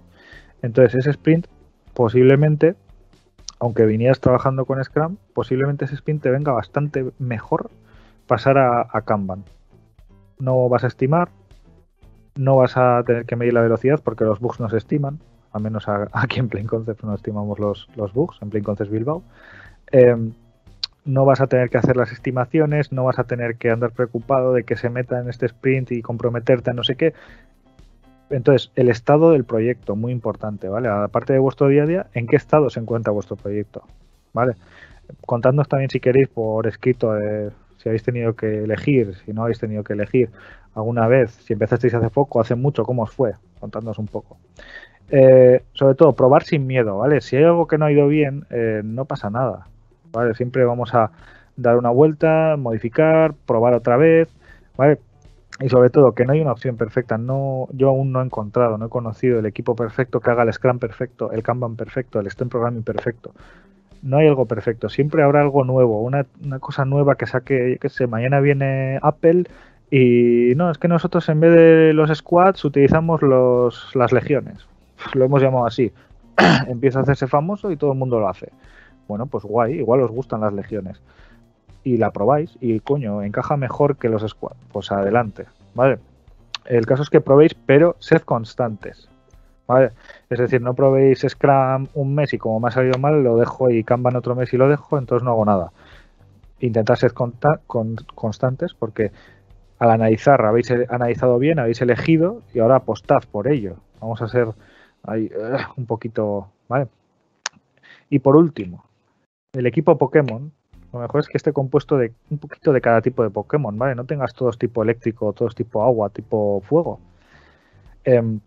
Entonces, ese sprint posiblemente, aunque vinieras trabajando con Scrum, posiblemente ese sprint te venga bastante mejor pasar a, Kanban. No vas a estimar, no vas a tener que medir la velocidad porque los bugs no se estiman, al menos <laughs> aquí en Plain Concept no estimamos los, los bugs, en Plain Concept Bilbao. Eh, no vas a tener que hacer las estimaciones, no vas a tener que andar preocupado de que se meta en este sprint y comprometerte a no sé qué. Entonces, el estado del proyecto, muy importante, ¿vale? Aparte de vuestro día a día, ¿en qué estado se encuentra vuestro proyecto? ¿Vale? Contadnos también si queréis por escrito eh, si habéis tenido que elegir, si no habéis tenido que elegir alguna vez, si empezasteis hace poco, hace mucho, ¿cómo os fue? Contadnos un poco. Eh, sobre todo, probar sin miedo, ¿vale? Si hay algo que no ha ido bien, eh, no pasa nada. Siempre vamos a dar una vuelta, modificar, probar otra vez, ¿vale? Y sobre todo que no hay una opción perfecta. No, yo aún no he encontrado, no he conocido el equipo perfecto que haga el Scrum perfecto, el Kanban perfecto, el Stream Programming perfecto. No hay algo perfecto. Siempre habrá algo nuevo, una, cosa nueva que saque, que sé, mañana viene Apple y no, es que nosotros en vez de los squads utilizamos los, las legiones. Lo hemos llamado así. <clears throat> Empieza a hacerse famoso y todo el mundo lo hace. Bueno, pues guay, igual os gustan las legiones. Y la probáis y coño, encaja mejor que los squad. Pues adelante, ¿vale? El caso es que probéis, pero sed constantes. ¿vale? Es decir, no probéis Scrum un mes y como me ha salido mal, lo dejo y Kanban otro mes y lo dejo, entonces no hago nada. Intentad ser constantes porque al analizar habéis analizado bien, habéis elegido y ahora apostad por ello. Vamos a ser eh, un poquito, ¿vale? Y por último, el equipo Pokémon, lo mejor es que esté compuesto de un poquito de cada tipo de Pokémon, ¿vale? No tengas todos tipo eléctrico, todos tipo agua, tipo fuego. Em,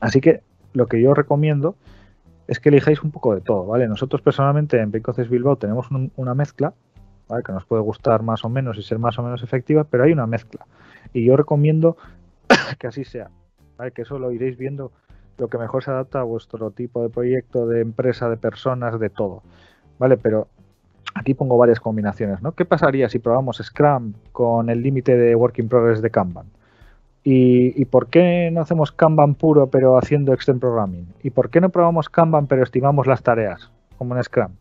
así que lo que yo recomiendo es que elijáis un poco de todo, ¿vale? Nosotros personalmente en Picoces Bilbao tenemos una mezcla, ¿vale? Que nos puede gustar más o menos y ser más o menos efectiva, pero hay una mezcla. Y yo recomiendo <coughs> que así sea, ¿vale? Que eso lo iréis viendo lo que mejor se adapta a vuestro tipo de proyecto, de empresa, de personas, de todo. ¿Vale? Pero aquí pongo varias combinaciones, ¿no? ¿Qué pasaría si probamos Scrum con el límite de Work in Progress de Kanban? ¿Y, por qué no hacemos Kanban puro pero haciendo Extend Programming? ¿Y por qué no probamos Kanban pero estimamos las tareas, como en Scrum?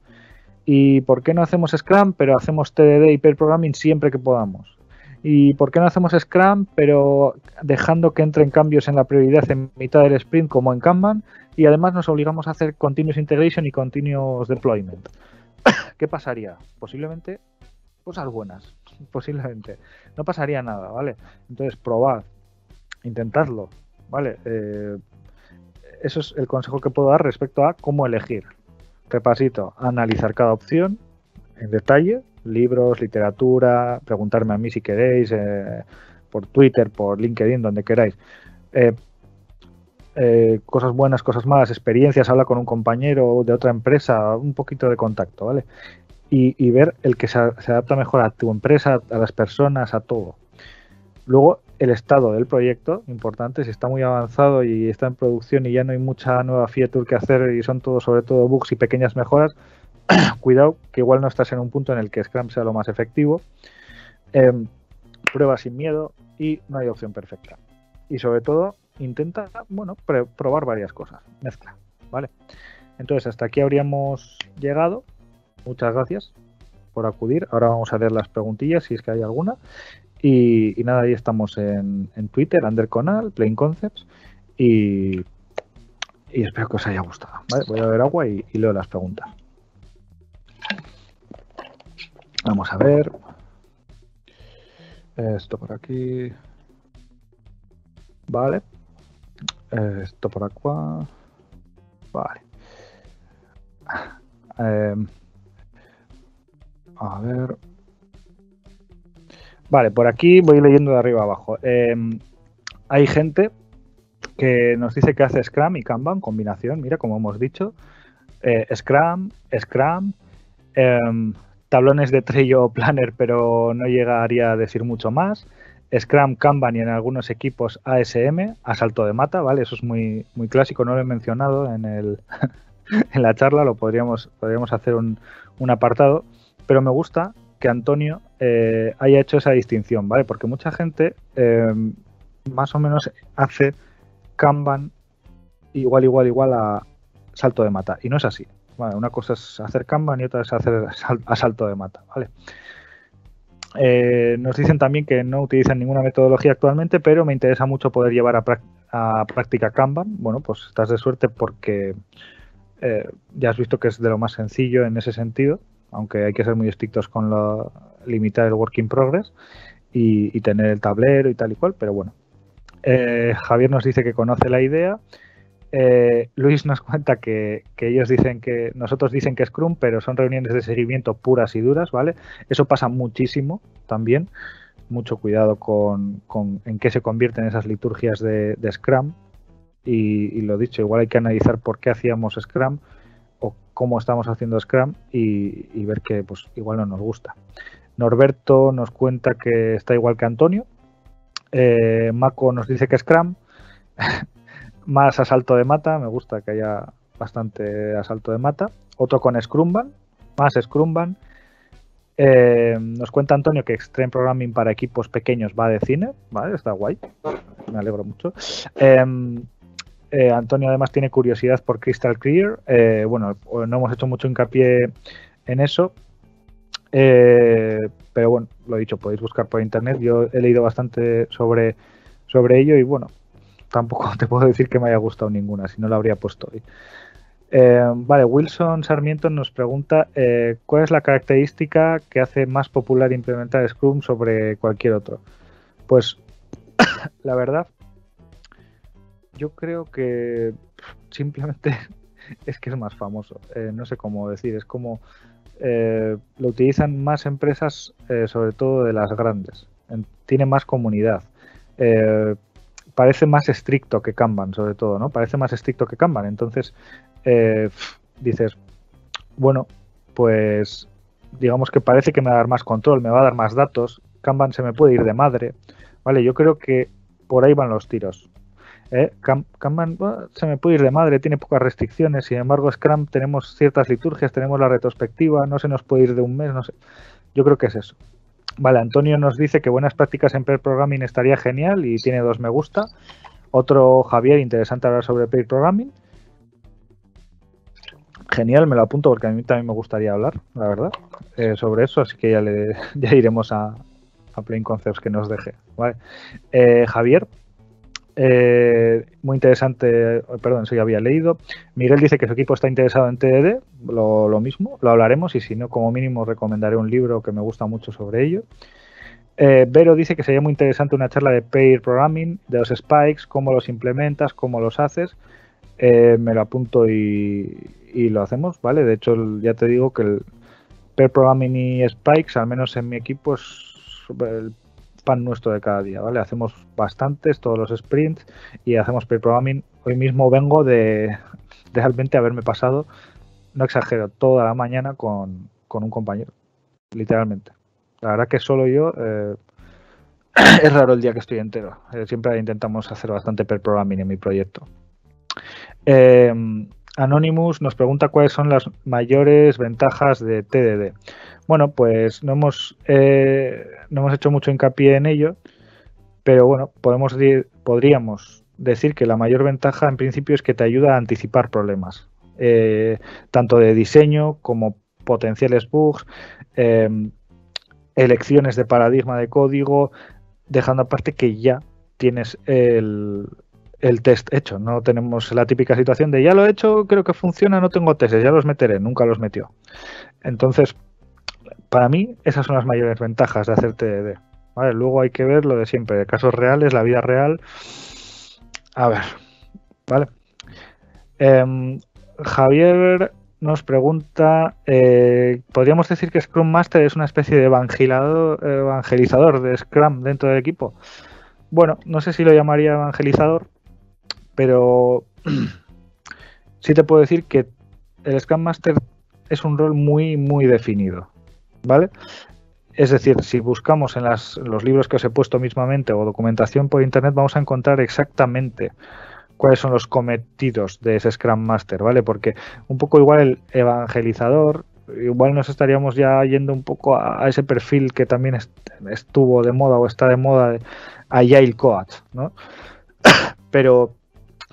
¿Y por qué no hacemos Scrum pero hacemos TDD y Pair Programming siempre que podamos? ¿Y por qué no hacemos Scrum, pero dejando que entren cambios en la prioridad en mitad del sprint como en Kanban? Y además nos obligamos a hacer Continuous Integration y Continuous Deployment. ¿Qué pasaría? Posiblemente cosas buenas, posiblemente. No pasaría nada, ¿vale? Entonces, probad, intentadlo, ¿vale? Eh, eso es el consejo que puedo dar respecto a cómo elegir. Repasito, analizar cada opción en detalle, libros, literatura, preguntarme a mí si queréis, eh, por Twitter, por LinkedIn, donde queráis. Eh, eh, cosas buenas, cosas malas, experiencias, habla con un compañero de otra empresa, un poquito de contacto, ¿vale? Y, ver el que se, adapta mejor a tu empresa, a las personas, a todo. Luego, el estado del proyecto, importante, si está muy avanzado y está en producción y ya no hay mucha nueva feature que hacer y son todo, sobre todo, bugs y pequeñas mejoras, <clears throat> cuidado que igual no estás en un punto en el que Scrum sea lo más efectivo. Em, prueba sin miedo y no hay opción perfecta. Y sobre todo, intenta, bueno, probar varias cosas. Mezcla, ¿vale? Entonces, hasta aquí habríamos llegado. Muchas gracias por acudir. Ahora vamos a leer las preguntillas, si es que hay alguna. Y, nada, ahí estamos en, Twitter, Underconal, Plain Concepts. Y, y espero que os haya gustado. Voy a ver agua y leo las preguntas. Vamos a ver. Esto por aquí. Vale. Esto por acá. Vale. Em, a ver. Vale, por aquí voy leyendo de arriba abajo. Em, hay gente que nos dice que hace Scrum y Kanban, combinación, mira, como hemos dicho. Eh, Scrum, Scrum, em, tablones de Trello Planner, pero no llegaría a decir mucho más. Scrum, Kanban y en algunos equipos ASM, asalto de mata, ¿vale? Eso es muy, muy clásico, no lo he mencionado en, el, <laughs> en la charla, lo podríamos, podríamos hacer un, apartado, pero me gusta que Antonio eh, haya hecho esa distinción, ¿vale? Porque mucha gente em, más o menos hace Kanban igual, igual, igual a salto de mata, y no es así una cosa es hacer Kanban y otra es hacer asalto de mata, ¿vale? Eh, nos dicen también que no utilizan ninguna metodología actualmente, pero me interesa mucho poder llevar a, práctica Kanban. Bueno, pues estás de suerte porque eh, ya has visto que es de lo más sencillo en ese sentido, aunque hay que ser muy estrictos con lo, limitar el work in progress y, tener el tablero y tal y cual, pero bueno. Eh, Javier nos dice que conoce la idea eh, Luis nos cuenta que, ellos dicen que, nosotros dicen que Scrum, pero son reuniones de seguimiento puras y duras, ¿vale? Eso pasa muchísimo también. Mucho cuidado con, en qué se convierten esas liturgias de, Scrum. Y, lo dicho, igual hay que analizar por qué hacíamos Scrum o cómo estamos haciendo Scrum y, ver que pues igual no nos gusta. Norberto nos cuenta que está igual que Antonio. Eh, nos dice que Scrum. <laughs> más asalto de mata, me gusta que haya bastante asalto de mata. Otro con Scrumban, más Scrumban. Eh, nos cuenta Antonio que Extreme Programming para equipos pequeños va de cine, ¿vale? Está guay, me alegro mucho. Em, eh, Antonio además tiene curiosidad por Crystal Clear. Eh, bueno, no hemos hecho mucho hincapié en eso, pero bueno, lo he dicho, podéis buscar por internet. Yo he leído bastante sobre, sobre ello y bueno, tampoco <laughs> te puedo decir que me haya gustado ninguna, si no la habría puesto hoy. Eh, vale, Wilson Sarmiento nos pregunta eh, cuál es la característica que hace más popular implementar Scrum sobre cualquier otro. Pues <coughs> la verdad, yo creo que simplemente <laughs> es que es más famoso. Eh, no sé cómo decir, es como lo utilizan más empresas, sobre todo de las grandes. tiene más comunidad parece más estricto que Kanban, sobre todo, ¿no? Parece más estricto que Kanban. Entonces, eh, dices, bueno, pues digamos que parece que me va a dar más control, me va a dar más datos. Kanban se me puede ir de madre. Vale, yo creo que por ahí van los tiros. ¿eh? Kanban se me puede ir de madre, tiene pocas restricciones. Sin embargo, Scrum tenemos ciertas liturgias, tenemos la retrospectiva, no se nos puede ir de un mes, no sé. Yo creo que es eso. Vale, Antonio nos dice que buenas prácticas en pair programming estaría genial y tiene dos me gusta. Otro Javier, interesante hablar sobre pair programming. Genial, me lo apunto porque a mí también me gustaría hablar, la verdad, eh, sobre eso, así que ya, le, <laughs> ya iremos a, a Plain Concepts que nos deje. ¿vale? Eh, Javier, eh, muy interesante, perdón, eso ya había leído. Miguel dice que su equipo está interesado en TDD, lo, mismo, lo hablaremos y si no, como mínimo recomendaré un libro que me gusta mucho sobre ello. Eh, Vero dice que sería muy interesante una charla de pair programming, de los spikes, cómo los implementas, cómo los haces. Eh, me lo apunto y, y, lo hacemos, ¿vale? De hecho, ya te digo que el pair programming y spikes, al menos en mi equipo, es el pan nuestro de cada día, ¿vale? Hacemos bastantes, todos los sprints y hacemos pre-programming. Hoy mismo vengo de realmente haberme pasado, no exagero, toda la mañana con, un compañero, literalmente. La verdad que solo yo, eh, <clears throat> es raro el día que estoy entero. Eh, siempre intentamos hacer bastante pre-programming en mi proyecto. Eh, Anonymous nos pregunta cuáles son las mayores ventajas de TDD. Bueno, pues no hemos, eh, no hemos hecho mucho hincapié en ello, pero bueno, podríamos decir que la mayor ventaja en principio es que te ayuda a anticipar problemas, eh, tanto de diseño como potenciales bugs, eh, elecciones de paradigma de código, dejando aparte que ya tienes el, el test hecho. No tenemos la típica situación de ya lo he hecho, creo que funciona, no tengo testes, ya los meteré, nunca los metió. Entonces, para mí, esas son las mayores ventajas de hacer TDD. Luego hay que ver lo de siempre, casos reales, la vida real. A ver, ¿vale? Em, Javier nos pregunta, eh, ¿podríamos decir que Scrum Master es una especie de evangelizador de Scrum dentro del equipo? Bueno, no sé si lo llamaría evangelizador, pero <clears throat> sí te puedo decir que el Scrum Master es un rol muy, muy definido. ¿vale? Es decir, si buscamos en, los libros que os he puesto mismamente o documentación por internet, vamos a encontrar exactamente cuáles son los cometidos de ese Scrum Master, ¿vale? Porque un poco igual el evangelizador, igual nos estaríamos ya yendo un poco a, ese perfil que también estuvo de moda o está de moda de Agile Coach, ¿no? <clears throat> Pero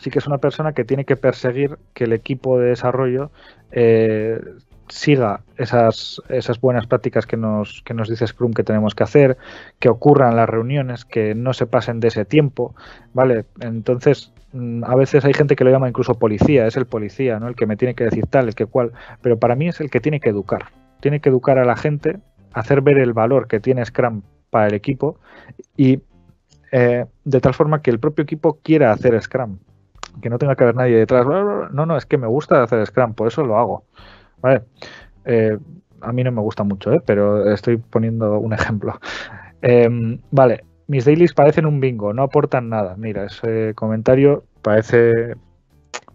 sí que es una persona que tiene que perseguir que el equipo de desarrollo eh, siga esas, esas buenas prácticas que nos, que nos dice Scrum que tenemos que hacer, que ocurran las reuniones, que no se pasen de ese tiempo, ¿vale? Entonces, mm, a veces hay gente que lo llama incluso policía, es el policía, ¿no? El que me tiene que decir tal, el que cual, pero para mí es el que tiene que educar, tiene que educar a la gente, hacer ver el valor que tiene Scrum para el equipo y eh, de tal forma que el propio equipo quiera hacer Scrum, que no tenga que haber nadie detrás, no, no, es que me gusta hacer Scrum, por eso lo hago. ¿vale? Eh, a mí no me gusta mucho, ¿eh? pero estoy poniendo un ejemplo. <laughs> Em, vale, mis dailies parecen un bingo, no aportan nada. Mira, ese comentario parece,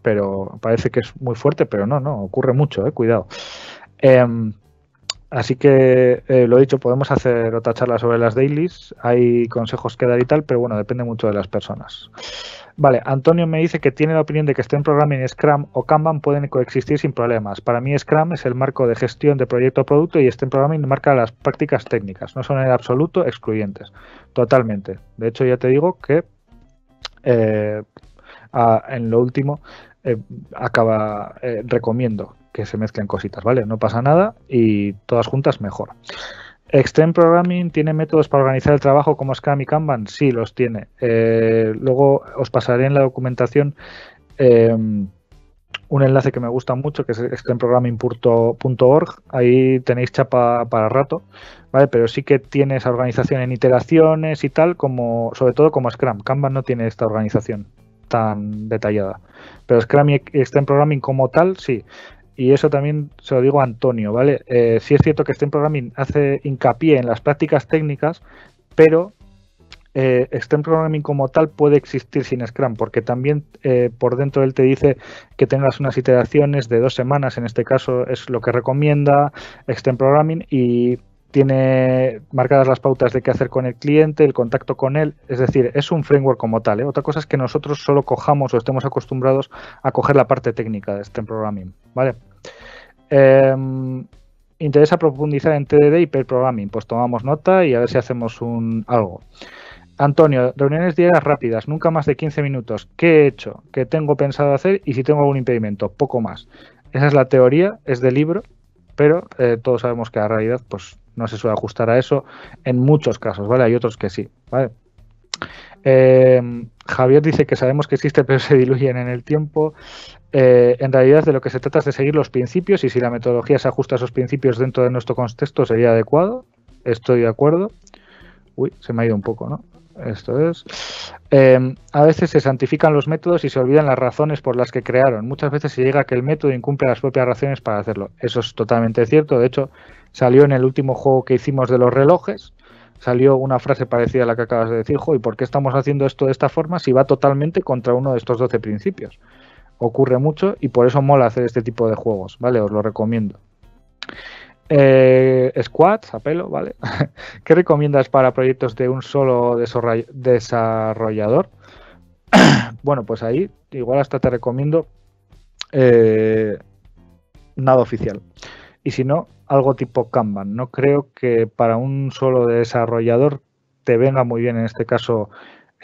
pero parece que es muy fuerte, pero no, no, ocurre mucho, ¿eh? cuidado. Em, así que eh, lo dicho, podemos hacer otra charla sobre las dailies. Hay consejos que dar y tal, pero bueno, depende mucho de las personas. Vale, Antonio me dice que tiene la opinión de que Stream Programming, Scrum o Kanban pueden coexistir sin problemas. Para mí Scrum es el marco de gestión de proyecto o producto y Stream Programming marca las prácticas técnicas. No son en absoluto excluyentes. Totalmente. De hecho, ya te digo que eh, en lo último eh, acaba eh, recomiendo que se mezclen cositas, ¿vale? No pasa nada y todas juntas mejor. Extreme Programming tiene métodos para organizar el trabajo como Scrum y Kanban. Sí, los tiene. Eh, luego os pasaré en la documentación em, un enlace que me gusta mucho, que es extremeprogramming.org. Ahí tenéis chapa para rato, ¿vale? Pero sí que tiene esa organización en iteraciones y tal, como sobre todo como Scrum. Kanban no tiene esta organización tan detallada. Pero Scrum y Extreme Programming como tal, sí y eso también se lo digo a Antonio, ¿vale? Eh, sí es cierto que Extreme Programming hace hincapié en las prácticas técnicas, pero eh, Extreme Programming como tal puede existir sin Scrum, porque también eh, por dentro él te dice que tengas unas iteraciones de dos semanas, en este caso es lo que recomienda Extreme Programming, y tiene marcadas las pautas de qué hacer con el cliente, el contacto con él, es decir, es un framework como tal. ¿eh? Otra cosa es que nosotros solo cojamos o estemos acostumbrados a coger la parte técnica de este programming, ¿vale? Em, interesa profundizar en TDD y pair programming, pues tomamos nota y a ver si hacemos un algo. Antonio, reuniones diarias rápidas, nunca más de 15 minutos. ¿Qué he hecho? ¿Qué tengo pensado hacer? Y si tengo algún impedimento, poco más. Esa es la teoría, es de libro, pero eh, todos sabemos que la realidad pues no se suele ajustar a eso en muchos casos, ¿vale? Hay otros que sí, ¿vale? Eh, Javier dice que sabemos que existe pero se diluyen en el tiempo. Eh, en realidad de lo que se trata es de seguir los principios y si la metodología se ajusta a esos principios dentro de nuestro contexto sería adecuado. Estoy de acuerdo. Uy, se me ha ido un poco, ¿no? Esto es. Eh, a veces se santifican los métodos y se olvidan las razones por las que crearon. Muchas veces se llega a que el método incumple las propias razones para hacerlo. Eso es totalmente cierto. De hecho, salió en el último juego que hicimos de los relojes. Salió una frase parecida a la que acabas de decir, ¿y por qué estamos haciendo esto de esta forma si va totalmente contra uno de estos 12 principios? Ocurre mucho y por eso mola hacer este tipo de juegos, ¿vale? Os lo recomiendo. Eh, squads, a pelo, ¿vale? <laughs> ¿Qué recomiendas para proyectos de un solo desarrollador? <clears throat> bueno, pues ahí igual hasta te recomiendo eh, nada oficial. Y si no, algo tipo Kanban. No creo que para un solo desarrollador te venga muy bien en este caso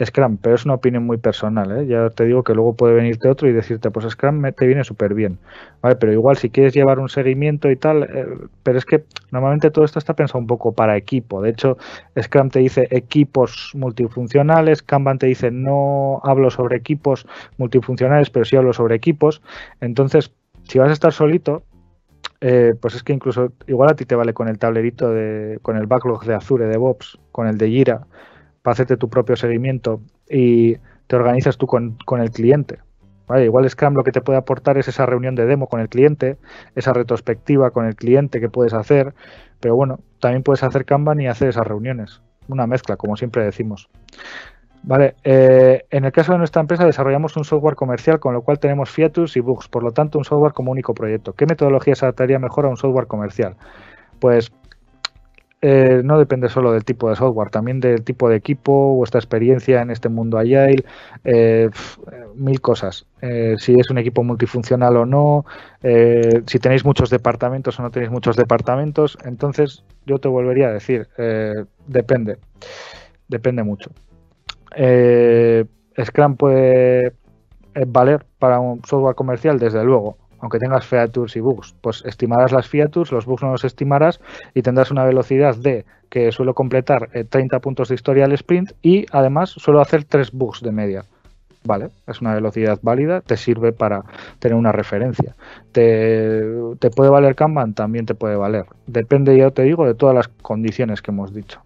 Scrum, pero es una opinión muy personal. ¿eh? Ya te digo que luego puede venirte otro y decirte, pues Scrum te viene súper bien. ¿vale? Pero igual si quieres llevar un seguimiento y tal, eh, pero es que normalmente todo esto está pensado un poco para equipo. De hecho, Scrum te dice equipos multifuncionales, Kanban te dice no hablo sobre equipos multifuncionales, pero sí hablo sobre equipos. Entonces, si vas a estar solito, eh, pues es que incluso igual a ti te vale con el tablerito, de, con el backlog de Azure, de DevOps, con el de Jira para hacerte tu propio seguimiento y te organizas tú con, el cliente. ¿vale? Igual Scrum lo que te puede aportar es esa reunión de demo con el cliente, esa retrospectiva con el cliente que puedes hacer, pero bueno, también puedes hacer Kanban y hacer esas reuniones. Una mezcla, como siempre decimos. Vale, eh, en el caso de nuestra empresa desarrollamos un software comercial con lo cual tenemos fiatus y bugs, por lo tanto un software como único proyecto. ¿Qué metodología se adaptaría mejor a un software comercial? Pues eh, no depende solo del tipo de software, también del tipo de equipo, vuestra experiencia en este mundo agile, eh, mil cosas. Eh, si es un equipo multifuncional o no, si tenéis muchos departamentos o no tenéis muchos departamentos, entonces yo te volvería a decir, depende, depende mucho. Scrum puede valer para un software comercial, desde luego, aunque tengas features y bugs, pues estimarás las features, los bugs no los estimarás y tendrás una velocidad de que suelo completar 30 eh, puntos de historia al sprint y además suelo hacer 3 bugs de media. Vale, es una velocidad válida, te sirve para tener una referencia. ¿Te, puede valer Kanban? También te puede valer. Depende, ya te digo, de todas las condiciones que hemos dicho.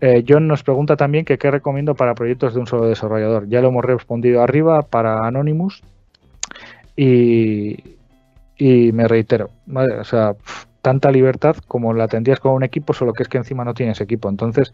Eh, John nos pregunta también que qué recomiendo para proyectos de un solo desarrollador. Ya lo hemos respondido arriba para Anonymous. Y, me reitero, o sea, tanta libertad como la tendrías con un equipo, solo que es que encima no tienes equipo. Entonces,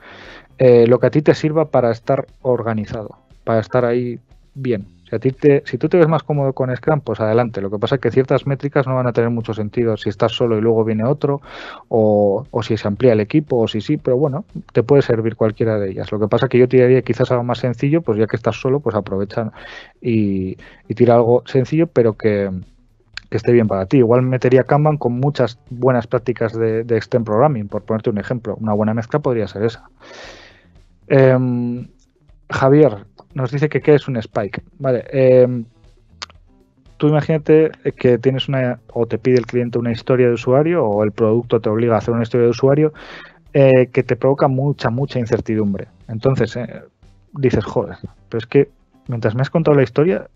eh, lo que a ti te sirva para estar organizado, para estar ahí bien. Si, a ti te, si tú te ves más cómodo con Scrum, pues adelante. Lo que pasa es que ciertas métricas no van a tener mucho sentido si estás solo y luego viene otro, o, si se amplía el equipo, o si sí, pero bueno, te puede servir cualquiera de ellas. Lo que pasa es que yo tiraría quizás algo más sencillo, pues ya que estás solo, pues aprovecha y, tira algo sencillo, pero que, esté bien para ti. Igual metería Kanban con muchas buenas prácticas de, de Extend Programming, por ponerte un ejemplo. Una buena mezcla podría ser esa. Em, Javier, nos dice que qué es un spike. Vale, em, tú imagínate que tienes una, o te pide el cliente una historia de usuario, o el producto te obliga a hacer una historia de usuario. eh, que te provoca mucha, mucha incertidumbre. Entonces, eh, dices, joder, pero es que mientras me has contado la historia,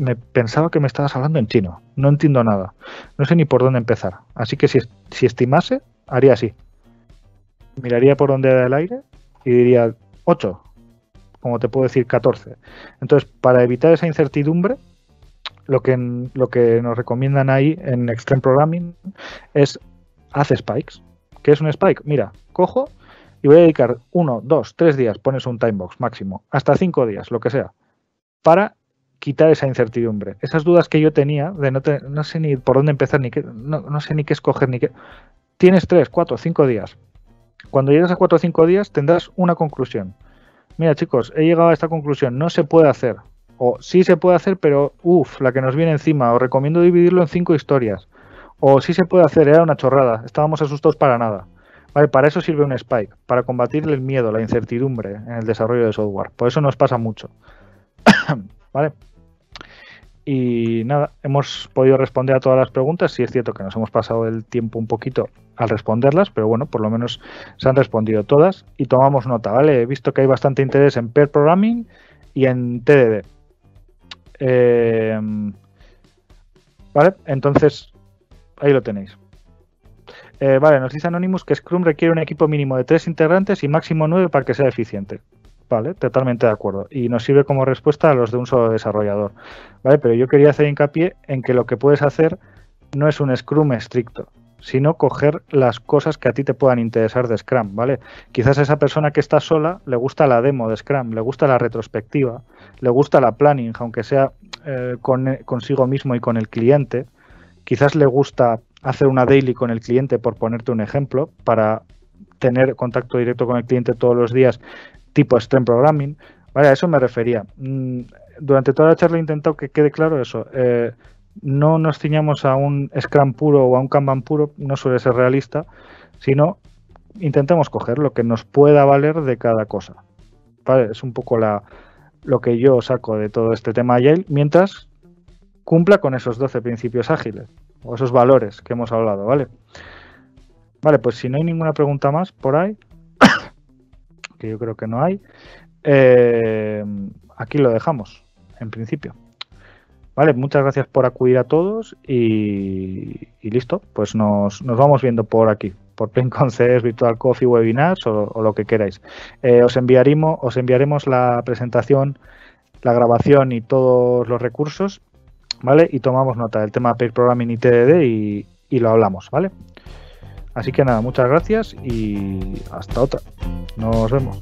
me pensaba que me estabas hablando en chino. No entiendo nada. No sé ni por dónde empezar. Así que si, si estimase, haría así. Miraría por donde da el aire y diría 8, como te puedo decir 14. Entonces, para evitar esa incertidumbre, lo que, lo que nos recomiendan ahí en Extreme Programming es haz spikes. ¿Qué es un spike? Mira, cojo y voy a dedicar uno, dos, tres días, pones un timebox máximo, hasta cinco días, lo que sea, para quitar esa incertidumbre. Esas dudas que yo tenía de no, no sé ni por dónde empezar, ni qué, no, no, sé ni qué escoger, ni qué. Tienes tres, cuatro, cinco días. Cuando llegas a cuatro o cinco días tendrás una conclusión. Mira chicos, he llegado a esta conclusión, no se puede hacer. O sí se puede hacer, pero uff, la que nos viene encima. Os recomiendo dividirlo en cinco historias. O sí se puede hacer, era una chorrada, estábamos asustados para nada. Vale, para eso sirve un spike, para combatir el miedo, la incertidumbre en el desarrollo de software. Por eso nos pasa mucho. <coughs> vale. Y nada, hemos podido responder a todas las preguntas. Sí es cierto que nos hemos pasado el tiempo un poquito al responderlas, pero bueno, por lo menos se han respondido todas y tomamos nota, ¿vale? He visto que hay bastante interés en pair programming y en TDD. Eh, vale, entonces ahí lo tenéis. Eh, vale, nos dice Anonymous que Scrum requiere un equipo mínimo de tres integrantes y máximo nueve para que sea eficiente. Vale, totalmente de acuerdo. Y nos sirve como respuesta a los de un solo desarrollador. Vale, pero yo quería hacer hincapié en que lo que puedes hacer no es un Scrum estricto, sino coger las cosas que a ti te puedan interesar de Scrum, ¿vale? Quizás a esa persona que está sola le gusta la demo de Scrum, le gusta la retrospectiva, le gusta la planning, aunque sea eh, con, consigo mismo y con el cliente, Quizás le gusta hacer una daily con el cliente, por ponerte un ejemplo, para tener contacto directo con el cliente todos los días, tipo stream programming. Vale, a eso me refería. Mm, durante toda la charla he intentado que quede claro eso. Eh, no nos ciñamos a un Scrum puro o a un Kanban puro, no suele ser realista, sino intentemos coger lo que nos pueda valer de cada cosa. ¿Vale? Es un poco la, lo que yo saco de todo este tema Agile, mientras cumpla con esos 12 principios ágiles o esos valores que hemos hablado, ¿vale? Vale, pues si no hay ninguna pregunta más por ahí, que yo creo que no hay, eh, aquí lo dejamos, en principio. Vale, muchas gracias por acudir a todos y, listo, pues nos, vamos viendo por aquí, por Plain Virtual Coffee, Webinars o, lo que queráis. Eh, os, enviaremos, os enviaremos la presentación, la grabación y todos los recursos ¿vale? Y tomamos nota del tema Pair Programming y TDD y, y lo hablamos, ¿vale? Así que nada, muchas gracias y hasta otra. Nos vemos.